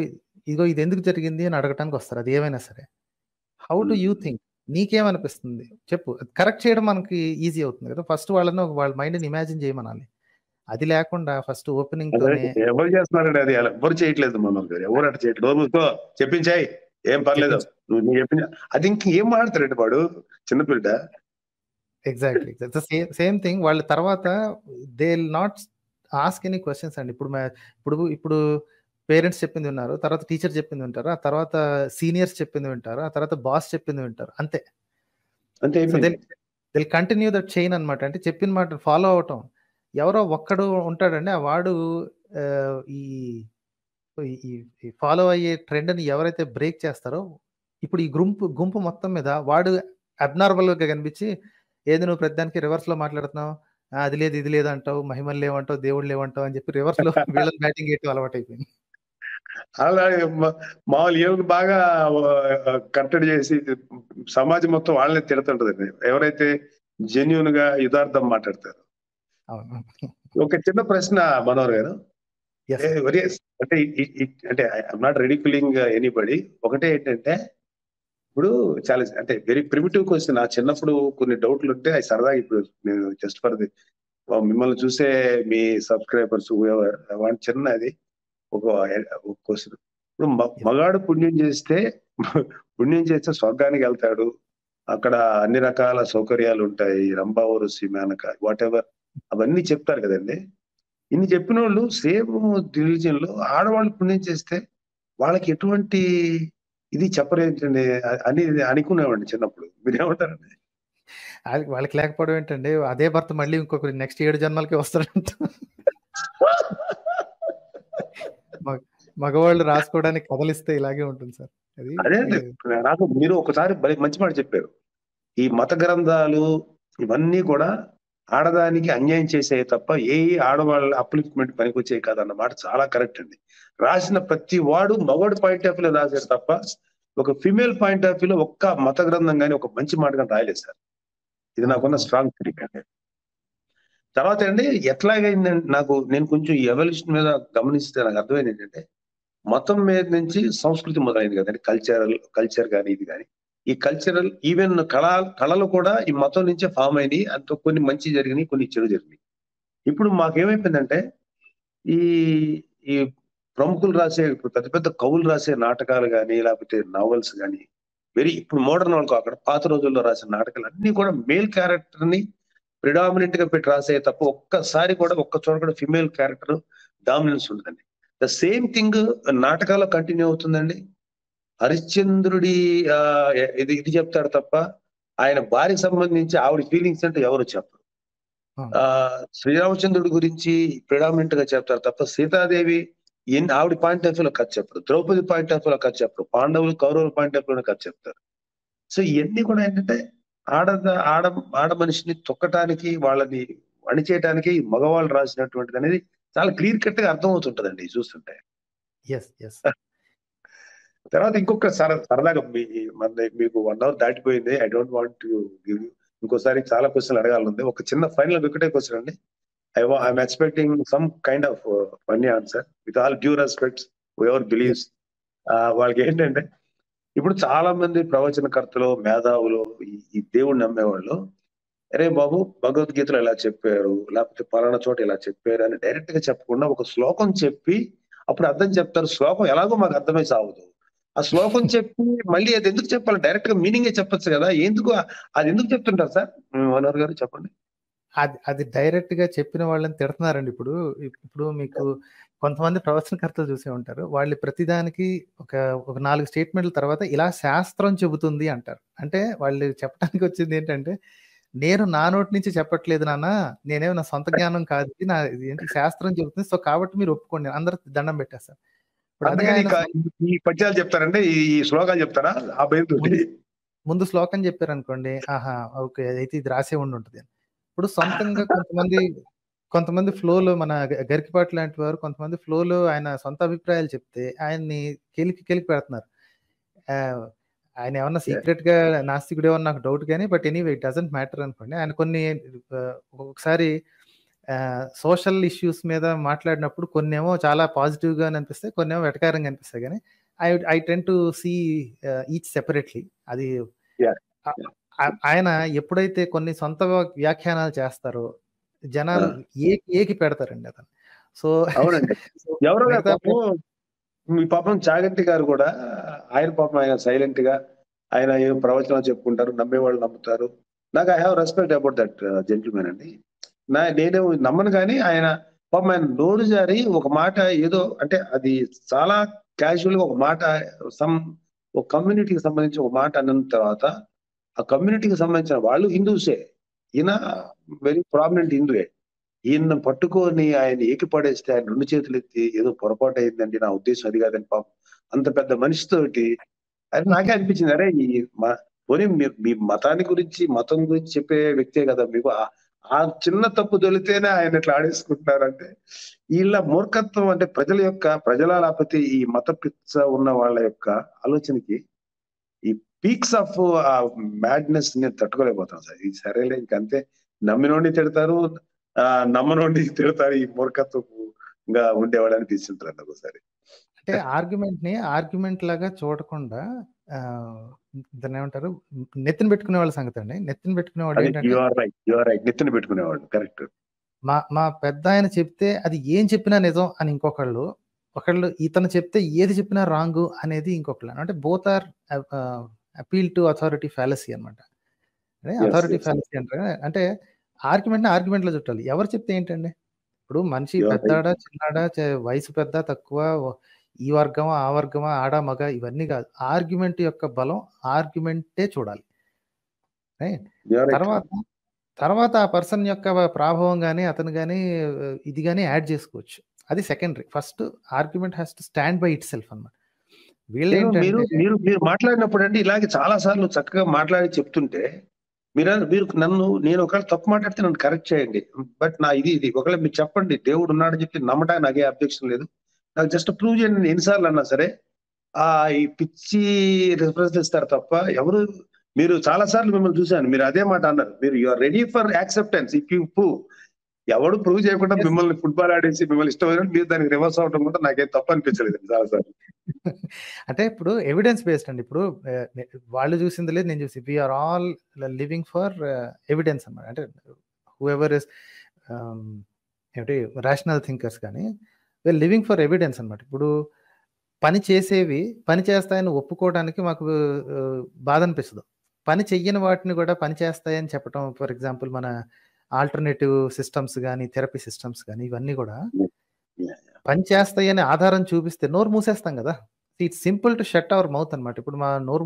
ఇదిగో ఇది ఎందుకు జరిగింది అని అడగటానికి వస్తారు. అది ఏమైనా సరే. How do you. థింక్? నీకేమనిపిస్తుంది? చెప్పు. కరెక్ట్ చేయడం మనకి ఈజీ అవుతుంది కదా! ఫస్ట్ వాళ్ళని వాళ్ళ మైండ్‌ని ఇమాజిన్ చేయమనాలి. అది లేకుండా ఫస్ట్ అదే ఓపెనింగ్‌తోనే ఎవరు చేస్తున్నారండి అది? అలా ఎవ్వరు చేయట్లేదు మనోహర్ గారు. ఎవరు అట్ట చేయట్లేదు. చెప్పించేయి. ఏం పర్లేదు. చెప్పించు. నువ్వు చెప్పింది అది ఇంక ఏం మాట్లాడతాడండి వాడు చిన్న బిడ్డ. ఎగ్జాక్ట్‌లీ. ద సేమ్ థింగ్ వాళ్ళు తర్వాత they not ask any questions అండి. ఇప్పుడు ఇప్పుడు ఇప్పుడు పేరెంట్స్ చెప్పింది విన్నారు. తర్వాత టీచర్ చెప్పింది వింటారు. ఆ తర్వాత సీనియర్స్ చెప్పింది వింటారు. ఆ తర్వాత బాస్ చెప్పింది వింటారు. అంతే. అంతే సో దే అయిపోయింది. They will continue that chain అన్నమాట. అంటే చెప్పిన మాట ఫాలో అవ్వటం. ఎవరో ఒక్కడు ఉంటాడండి. ఆ వాడు ఆహ్, ఈ ఈ ఈ ఫాలో అయ్యే ట్రెండ్‌ని ఎవరైతే బ్రేక్ చేస్తారో ఇప్పుడు ఈ గుంపు గుంపు మొత్తం మీద వాడు అబ్నార్మల్‌గా కనిపించి ఏది నువ్వు ప్రతిదానికి రివర్స్‌లో మాట్లాడుతున్నావు. ఆ! అది లేదు, ఇది లేదు అంటావు. మహిమలు లేవంటావు, దేవుడు లేవంటావు అని చెప్పి రివర్స్‌లో వీళ్ళని బ్యాటింగ్ చేయటం అలవాటయిపోయింది. అలా మ మామూలు ఈమెకు బాగా ఆహ్, కట్టడి చేసి సమాజం మొత్తం వాళ్ళనే తిడుతుంటదండి. ఎవరైతే జెన్యూన్‌గా యథార్థం మాట్లాడతారో. అవును. ఒక చిన్న ప్రశ్న మనోహర్ గారు. అంటే అంటే I am not ridiculing anybody. ఒకటే ఏంటంటే ఇప్పుడు చాలా అంటే వెరీ ప్రిమిటివ్ క్వెషన్. నా చిన్నప్పుడు కొన్ని డౌట్‌లుంటే అయి సరదాగా ఇప్పుడు నేను జస్ట్ ఫర్ ది మిమ్మల్ని చూసే మీ సబ్‌స్క్రైబర్స్ వాంట్ చిన్నది ఒక క్వెషన్. ఇప్పుడు. మగాడు పుణ్యం చేస్తే పుణ్యం చేస్తే స్వర్గానికెళ్తాడు. అక్కడ అన్ని రకాల సౌకర్యాలుంటాయి. రంభా ఊర్వశి మేనక వాటెవర్ అవన్నీ చెప్తారు కదండీ! ఇన్ని చెప్పినోళ్ళు సేమ్ రిలిజియన్‌లో ఆడవాళ్ళు పుణ్యం చేస్తే వాళ్ళకి ఎటువంటి ఇది చెప్పరేంటండి అని అనుకునేవాడిని చిన్నప్పుడు. మీరేమంటారండి? వాళ్ళకి లేకపోవడం ఏంటండి? అదే భర్త మళ్ళీ ఇంకొక నెక్స్ట్ 7 జన్మలకి వస్తాడంట. మగ మగవాళ్ళు రాసుకోవడానికి కథలిస్తే ఇలాగే ఉంటుంది సార్. అది. నాకు మీరు ఒకసారి మంచి మాట చెప్పారు. ఈ మత గ్రంథాలు ఇవన్నీ కూడా ఆడదానికి అన్యాయం చేసేయి తప్ప ఏ ఆడవాళ్ళ అప్లిక్మెంట్ పనికొచ్చేవి కాదన్న మాట చాలా కరెక్ట్ అండి. రాసిన ప్రతి వాడు మగోడి పాయింట్ ఆఫ్ వ్యూలో రాశారు తప్ప ఒక ఫిమేల్ పాయింట్ ఆఫ్ వ్యూలో ఒక్క మత గ్రంథం కానీ ఒక మంచి మాట కానీ రాయలేదు సార్. ఇది నాకున్న స్ట్రాంగ్ క్రిక్ అండి. తర్వాత అండి ఎట్లాగైందంటే నాకు నేను కొంచెం ఎవల్యూషన్ మీద గమనిస్తే నాకు అర్థమైంది ఏంటంటే మతం మీద నుంచి సంస్కృతి మొదలైంది కదండి కల్చరల్ కల్చర్ కానీ ఇది కానీ ఈ కల్చరల్ ఈవెన్ కళ కళలు కూడా ఈ మతం నుంచే ఫామ్ అయినాయి. అంత కొన్ని మంచి జరిగినాయి. కొన్ని చెడు జరిగినాయి. ఇప్పుడు మాకేమైపోయిందంటే ఈ ఈ ప్రముఖులు రాసే ఇప్పుడు పెద్ద పెద్ద కవులు రాసే నాటకాలు కానీ లేకపోతే నావెల్స్ కానీ వెరీ ఇప్పుడు మోడర్న్ వాళ్ళకు అక్కడ పాత రోజుల్లో రాసిన నాటకాలు అన్ని కూడా మేల్ క్యారెక్టర్ని ప్రిడామినెంట్గా పెట్టి రాసే తప్ప ఒక్కసారి కూడా ఒక్క చోట కూడా ఫిమేల్ క్యారెక్టర్ డామినెన్స్ ఉంటుందండి ద సేమ్ థింగ్ నాటకాల్లో కంటిన్యూ అవుతుందండి హరిశ్చంద్రుడి ఇది ఇది చెప్తాడు తప్ప ఆయన భార్యకి సంబంధించి ఆవిడ ఫీలింగ్స్ అంటే ఎవరు చెప్పరు. ఆ. శ్రీరామచంద్రుడి గురించి ప్రిడామినెంట్గా చెప్తారు తప్ప సీతాదేవి ఎన్ని ఆవిడ పాయింట్ ఆఫ్ వ్యూలో కథ చెప్పరు. ద్రౌపది పాయింట్ ఆఫ్ వ్యూలో కథ చెప్పరు. పాండవులు కౌరవుల పాయింట్ ఆఫ్ వ్యూలో కథ చెప్తారు. సో ఇవన్నీ కూడా ఏంటంటే ఆడ ఆడ ఆడ మనిషిని తొక్కటానికి వాళ్ళని అణిచేయటానికి మగవాళ్ళు రాసినటువంటిది అనేది చాలా క్లియర్ కట్గా అర్థం అవుతుంటదండి చూస్తుంటే. ఎస్ ఎస్ తర్వాత ఇంకొక సర సరదాగా మీ మన మీకు వన్ అవర్ దాటిపోయింది. I don't want to give ఇంకోసారి చాలా క్వశ్చన్ అడగాలనుంది ఒక చిన్న ఫైనల్ ఒకటే క్వశ్చన్ అండి. I I'm expecting some kind of funny answer with all due respects ever believes వాళ్ళకి ఏంటంటే ఇప్పుడు చాలా మంది ప్రవచనకర్తలు మేధావులు ఈ- ఈ దేవుణ్ణి నమ్మేవాళ్ళు అరే బాబు భగవద్గీతలో ఇలా చెప్పారు లేకపోతే పలానా చోట ఇలా చెప్పారు అని డైరెక్ట్గా చెప్పకుండా ఒక శ్లోకం చెప్పి అప్పుడు అర్థం చెప్తారు. శ్లోకం ఎలాగో మాకు అర్థమై సాగుతుంది. ఆ శ్లోకం చెప్పి మళ్ళీ అది ఎందుకు చెప్పాలి? డైరెక్ట్గా మీనింగే చెప్పొచ్చు కదా. ఎందుకు అది ఎందుకు చెప్తుంటారు సార్? మనోహర్ గారు చెప్పండి. అది అది డైరెక్ట్గా చెప్పిన వాళ్ళని తిడుతున్నారండి ఇప్పుడు. ఇప్పుడు మీకు కొంతమంది ప్రవచనకర్తలు చూసే ఉంటారు. వాళ్ళు ప్రతిదానికి ఒక ఒక నాలుగు స్టేట్మెంట్ల తర్వాత ఇలా శాస్త్రం చెబుతుంది అంటారు. అంటే వాళ్ళు చెప్పడానికి వచ్చింది ఏంటంటే నేను నా నోటి నుంచి చెప్పట్లేదు నాన్న. నేనేమో నా సొంత జ్ఞానం కాదు. నా ఇది ఏంటి? శాస్త్రం చెబుతుంది. సో కాబట్టి మీరు ఒప్పుకోండి. అందరు దండం పెట్టేస్తారు. అందుకని ఈ పద్యాలు చెప్తారంటే ఈ శ్లోకాలు చెప్తారా ఆ భయంతో ముందు శ్లోకం చెప్పారు అనుకోండి ఆహా ఓకే అయితే ఇది రాసే ఉండి ఉంటుంది. ఇప్పుడు సొంతంగా కొంతమంది కొంతమంది ఫ్లోలో మన గరికిపాటి లాంటి వారు కొంతమంది ఫ్లోలో ఆయన సొంత అభిప్రాయాలు చెప్తే ఆయన్ని కెలికి కెలికి పెడుతున్నారు. ఆయన ఏమన్నా సీక్రెట్గా నాస్తికుడు ఏమన్నా నాకు డౌట్ కానీ but anyway it doesn't matter అనుకోండి. ఆయన కొన్ని ఒకసారి సోషల్ ఇష్యూస్ మీద మాట్లాడినప్పుడు కొన్ని ఏమో చాలా పాజిటివ్గా అనిపిస్తాయి కొన్ని ఏమో వెటకారంగా అనిపిస్తాయి. కానీ I I tend to see each separately. అది ఆయన ఎప్పుడైతే కొన్ని సొంత వ్యాఖ్యానాలు చేస్తారో జనాలు ఏ ఏకి పెడతారండి అతను? సో ఎవరో మీ పాపం చాగంటి గారు కూడా ఆయన పాపం ఆయన సైలెంట్గా ఆయన ప్రవచనాలు చెప్పుకుంటారు నమ్మేవాళ్ళు నమ్ముతారు. నాకు I have respect about that gentlemen అండి. నా నేనే నమ్మను కానీ ఆయన పాపం ఆయన నోరు జారి ఒక మాట ఏదో అంటే అది చాలా క్యాజువల్గా ఒక మాట సమ్ ఒక కమ్యూనిటీకి సంబంధించి ఒక మాట అన్న తర్వాత ఆ కమ్యూనిటీకి సంబంధించిన వాళ్ళు హిందూసే. ఈయన వెరీ ప్రామినెంట్ హిందూయే. ఈయన పట్టుకొని ఆయన ఏకిపడేస్తే ఆయన రెండు చేతులు ఎత్తి ఏదో పొరపాటు అయిందండి నా ఉద్దేశం అది కాదని పాపం అంత పెద్ద మనిషితోటి అది నాకే అనిపించింది. అరే ఈ మా పోనీ మీ- మీ మతాన్ని గురించి మతం గురించి చెప్పే వ్యక్తే కదా మీకు ఆ- చిన్న తప్పు దొలితేనే ఆయన ఇట్లా ఆడేసుకుంటున్నారంటే వీళ్ళ మూర్ఖత్వం అంటే ప్రజల యొక్క ప్రజల లేకపోతే ఈ మత పిచ్చ ఉన్న వాళ్ళ యొక్క ఆలోచనకి ఈ పీక్స్ ఆఫ్ ఆ మ్యాడ్నెస్ నేను తట్టుకోలేకపోతాను సార్. ఇది సరేలే ఇంకంతే. నమ్మినోడిని తిడతారు ఆ నమ్మనోడిని తిడతారు ఈ మూర్ఖత్వగా ఉండేవాడు అనిపిస్తుంటారు నాకు ఒకసారి అంటే ఆర్గ్యుమెంట్ని ఆర్గ్యుమెంట్ లాగా చూడకుండా దాన్ని ఏమంటారు? నెత్తిన పెట్టుకునే వాళ్ళ సంగతి అండి. నెత్తిన పెట్టుకునేవాడు ఏంటంటే you are right. You are right. నెత్తిన పెట్టుకునేవాడు కరెక్ట్. మా మా పెద్ద ఆయన చెప్తే అది ఏం చెప్పినా నిజం అని ఇంకొకళ్ళు ఒకళ్ళు ఇతను చెప్తే ఏది చెప్పినా రాంగ్ అనేది ఇంకొకళ్ళు. అంటే both are appeal to authority fallacy అనమాట అథారిటీ. ఫ్యాలసీ అంటారు. అంటే ఆర్గ్యుమెంట్ ఆర్గ్యుమెంట్లో చుట్టాలి ఎవరు చెప్తే ఏంటండి? ఇప్పుడు మనిషి. పెద్దాడా చిన్నాడా చే- వయసు పెద్ద తక్కువ ఈ వర్గమా ఆ వర్గమా ఆడ మగ ఇవన్నీ కాదు. ఆర్గ్యుమెంట్ యొక్క బలం ఆర్గ్యుమెంటే చూడాలి. రైట్? తర్వాత తర్వాత ఆ పర్సన్ యొక్క ప్రాభవం కానీ అతను కానీ ఇది కానీ యాడ్ చేసుకోవచ్చు. అది secondary. First argument has to stand by itself అన్నమాట. వీళ్ళు మీరు మీరు మీరు మాట్లాడినప్పుడు అండి ఇలాగే చాలా సార్లు చక్కగా మాట్లాడి చెప్తుంటే మీరు మీరు నన్ను నేను ఒకవేళ తప్పు మాట్లాడితే నన్ను కరెక్ట్ చేయండి. బట్ నా ఇది ఇది. ఒకవేళ మీరు చెప్పండి దేవుడు ఉన్నాడని చెప్పి నమ్మడానికి నాకే అబ్జెక్షన్ లేదు. నాకు జస్ట్ ప్రూవ్ చేయండి నేను ఎన్నిసార్లు అన్నా సరే ఆ ఈ పిచ్చి రిఫరెన్స్ ఇస్తారు తప్ప ఎవరు మీరు చాలా సార్లు మిమ్మల్ని చూశాను మీరు అదే మాట అన్నారు మీరు you are ready for acceptance if you prove ఎవడు ప్రూవ్ చేయకుండా. మిమ్మల్ని ఫుట్బాల్ ఆడేసి మిమ్మల్ని ఇష్టమైన మీరు దానికి రివర్స్ అవడం కూడా నాకేం తప్పు అనిపించలేదు చాలా సార్లు. అంటే ఇప్పుడు ఎవిడెన్స్ బేస్డ్ అండి ఇప్పుడు వాళ్ళు చూసింది లేదు నేను చూసి we are all living for evidence అన్నమాట. అంటే హూ ఎవర్ ఇస్ ఏమిటి రేషనల్ థింకర్స్ కానీ we are living for evidence అనమాట. ఇప్పుడు పని చేసేవి పని చేస్తాయని ఒప్పుకోవడానికి మాకు ఆహ్, బాధనిపించదు. పని చెయ్యని వాటిని కూడా పని చేస్తాయని చెప్పటం ఫర్ ఎగ్జాంపుల్ మన ఆల్టర్‌నేటివ్ సిస్టమ్స్ గాని, థెరపీ సిస్టమ్స్ గాని ఇవన్నీ! యాహ్! పని చేస్తాయని ఆధారం చూపిస్తే నోరు మూసేస్తాం గదా! It's simple to shut our mouth అనమాట. ఇప్పుడు మా నోరు.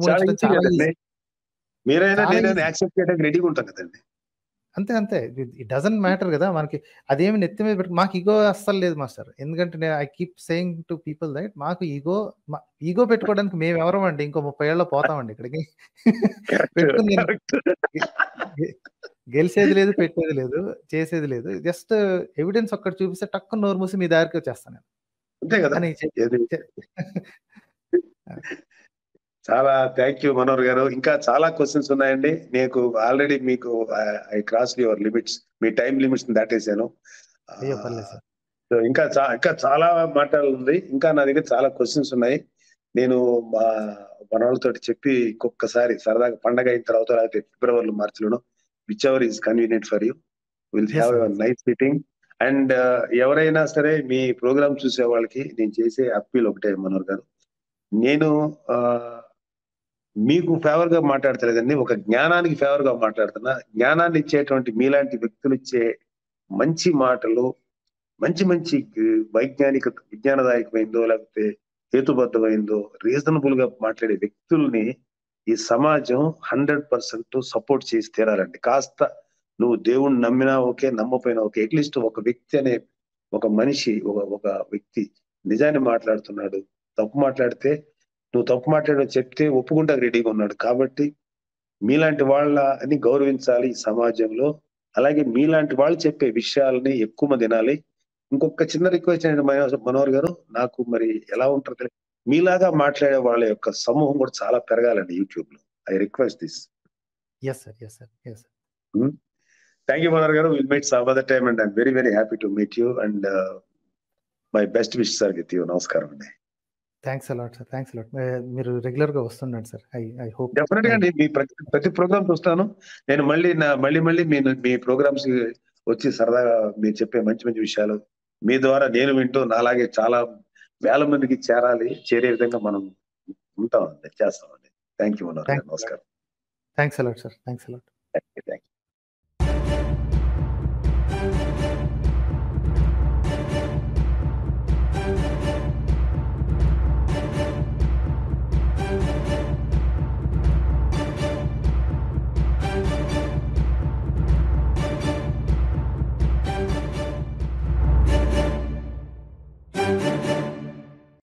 మీరైనా. యాక్సెప్ట్ చేయడానికి రెడీగా కదండీ. అంతే అంతే. ఇట్ డజంట్ మ్యాటర్ గదా! మనకి అదేమి నెత్తి మీద పెట్టుకొని మాకు ఇగో అస్సలు లేదు మాస్టర్. ఎందుకంటే నేను I keep saying to people that మాకు మ ఇగో పెట్టుకోవడానికి మేమెవరమండి. ఇంకో 30 ఏళ్ళలో పోతామండి ఇక్కడికి. కరెక్ట్. పెట్టుకొని నేను కరెక్ట్. గె గె గెలిసేది లేదు, పెట్టేది లేదు, చేసేది లేదు. జస్ట్ ఎవిడెన్స్ ఒక్కటి చూపిస్తే టక్కున నోరు మూసి మీ దారికి వచ్చేస్తా నేను. అంతే గదా! చాలా థాంక్ యూ మనోహర్ గారు. ఇంకా చాలా క్వెషన్స్ ఉన్నాయండి. నీకు ఆల్రెడీ మీకు ఐ క్రాస్డ్ యువర్ లిమిట్స్. మీ టైమ్ లిమిట్స్‌ని దాటేసాను. సో ఇంకా ఇంకా చాలా మాట్లాడాలుంది. ఇంకా నా దగ్గర చాలా క్వెషన్స్ ఉన్నాయి. నేను మా మనోళ్ళతోటి చెప్పి ఇంకొక్కసారి సరదాగా పండగ అయిన తర్వాత లేకపోతే ఫిబ్రవరిలో, మార్చ్‌లోనో whichever is convenient for you. Will yes. Nice meeting. And ఎవరైనా సరే మీ ప్రోగ్రామ్ చూసే వాళ్ళకి నేను చేసే అప్పీల్ ఒకటే మనోహర్ గారు. నేను మీకు ఫేవర్గా మాట్లాడతలేదండి. ఒక జ్ఞానానికి ఫేవర్గా మాట్లాడుతున్నా. జ్ఞానాన్ని ఇచ్చేటువంటి మీలాంటి వ్యక్తులిచ్చే మంచి మాటలు, మంచి మంచి వైజ్ఞానిక విజ్ఞానదాయకమైందో లేకపోతే హేతుబద్ధమైందో రీజనబుల్‌గా మాట్లాడే వ్యక్తుల్ని ఈ సమాజం 100% సపోర్ట్ చేసి తీరాలండి. కాస్త నువ్వు దేవుడిని నమ్మినా ఓకే, నమ్మకపోయినా ఓకే. అట్‌లీస్ట్ ఒక వ్యక్తి అనే ఒక మనిషి ఒక ఒక వ్యక్తి నిజాన్ని మాట్లాడుతున్నాడు. తప్పు మాట్లాడితే నువ్వు తప్పు మాట్లాడావని చెప్తే ఒప్పుకుంటానికి రెడీగా ఉన్నాడు. కాబట్టి మీలాంటి వాళ్ళని గౌరవించాలి ఈ సమాజంలో. అలాగే మీలాంటి వాళ్ళు చెప్పే విషయాలని ఎక్కువ మంది వినాలి. ఇంకొక చిన్న రిక్వెస్ట్ అండి మనో మనోహర్ గారు. నాకు మరి ఎలా తెలీదు. మీలాగా మాట్లాడే వాళ్ళ యొక్క సమూహం కూడా చాలా పెరగాలండి యూట్యూబ్‌లో. I request sir. Sir. Sir. Hmm. Thank you Manohar garu. Will meet some other time and I am very very happy to meet you and my best wishes are with you. నమస్కారం అండి. Thanks a lot sir. Thanks a lot. మీరు రెగ్యులర్‌గా వస్తుండండి sir. I I hope డెఫినిట్‌గా I అండి. మీ ప్రతి ప్రతి ప్రోగ్రామ్ చూస్తాను. నేను మళ్ళీ నా మళ్ళీ మళ్ళీ మీ మీ ప్రోగ్రామ్స్‌కి వచ్చి సరదాగా మీరు చెప్పే మంచి మంచి విషయాలు మీ ద్వారా నేను వింటూ నాలాగే చాలా వేల మందికి చేరాలి. చేరే విధంగా మనం ఉంటామండి. చేస్తామండి. Thank you. నమస్కారం. Thanks a lot sir. Thanks a lot. Thank you.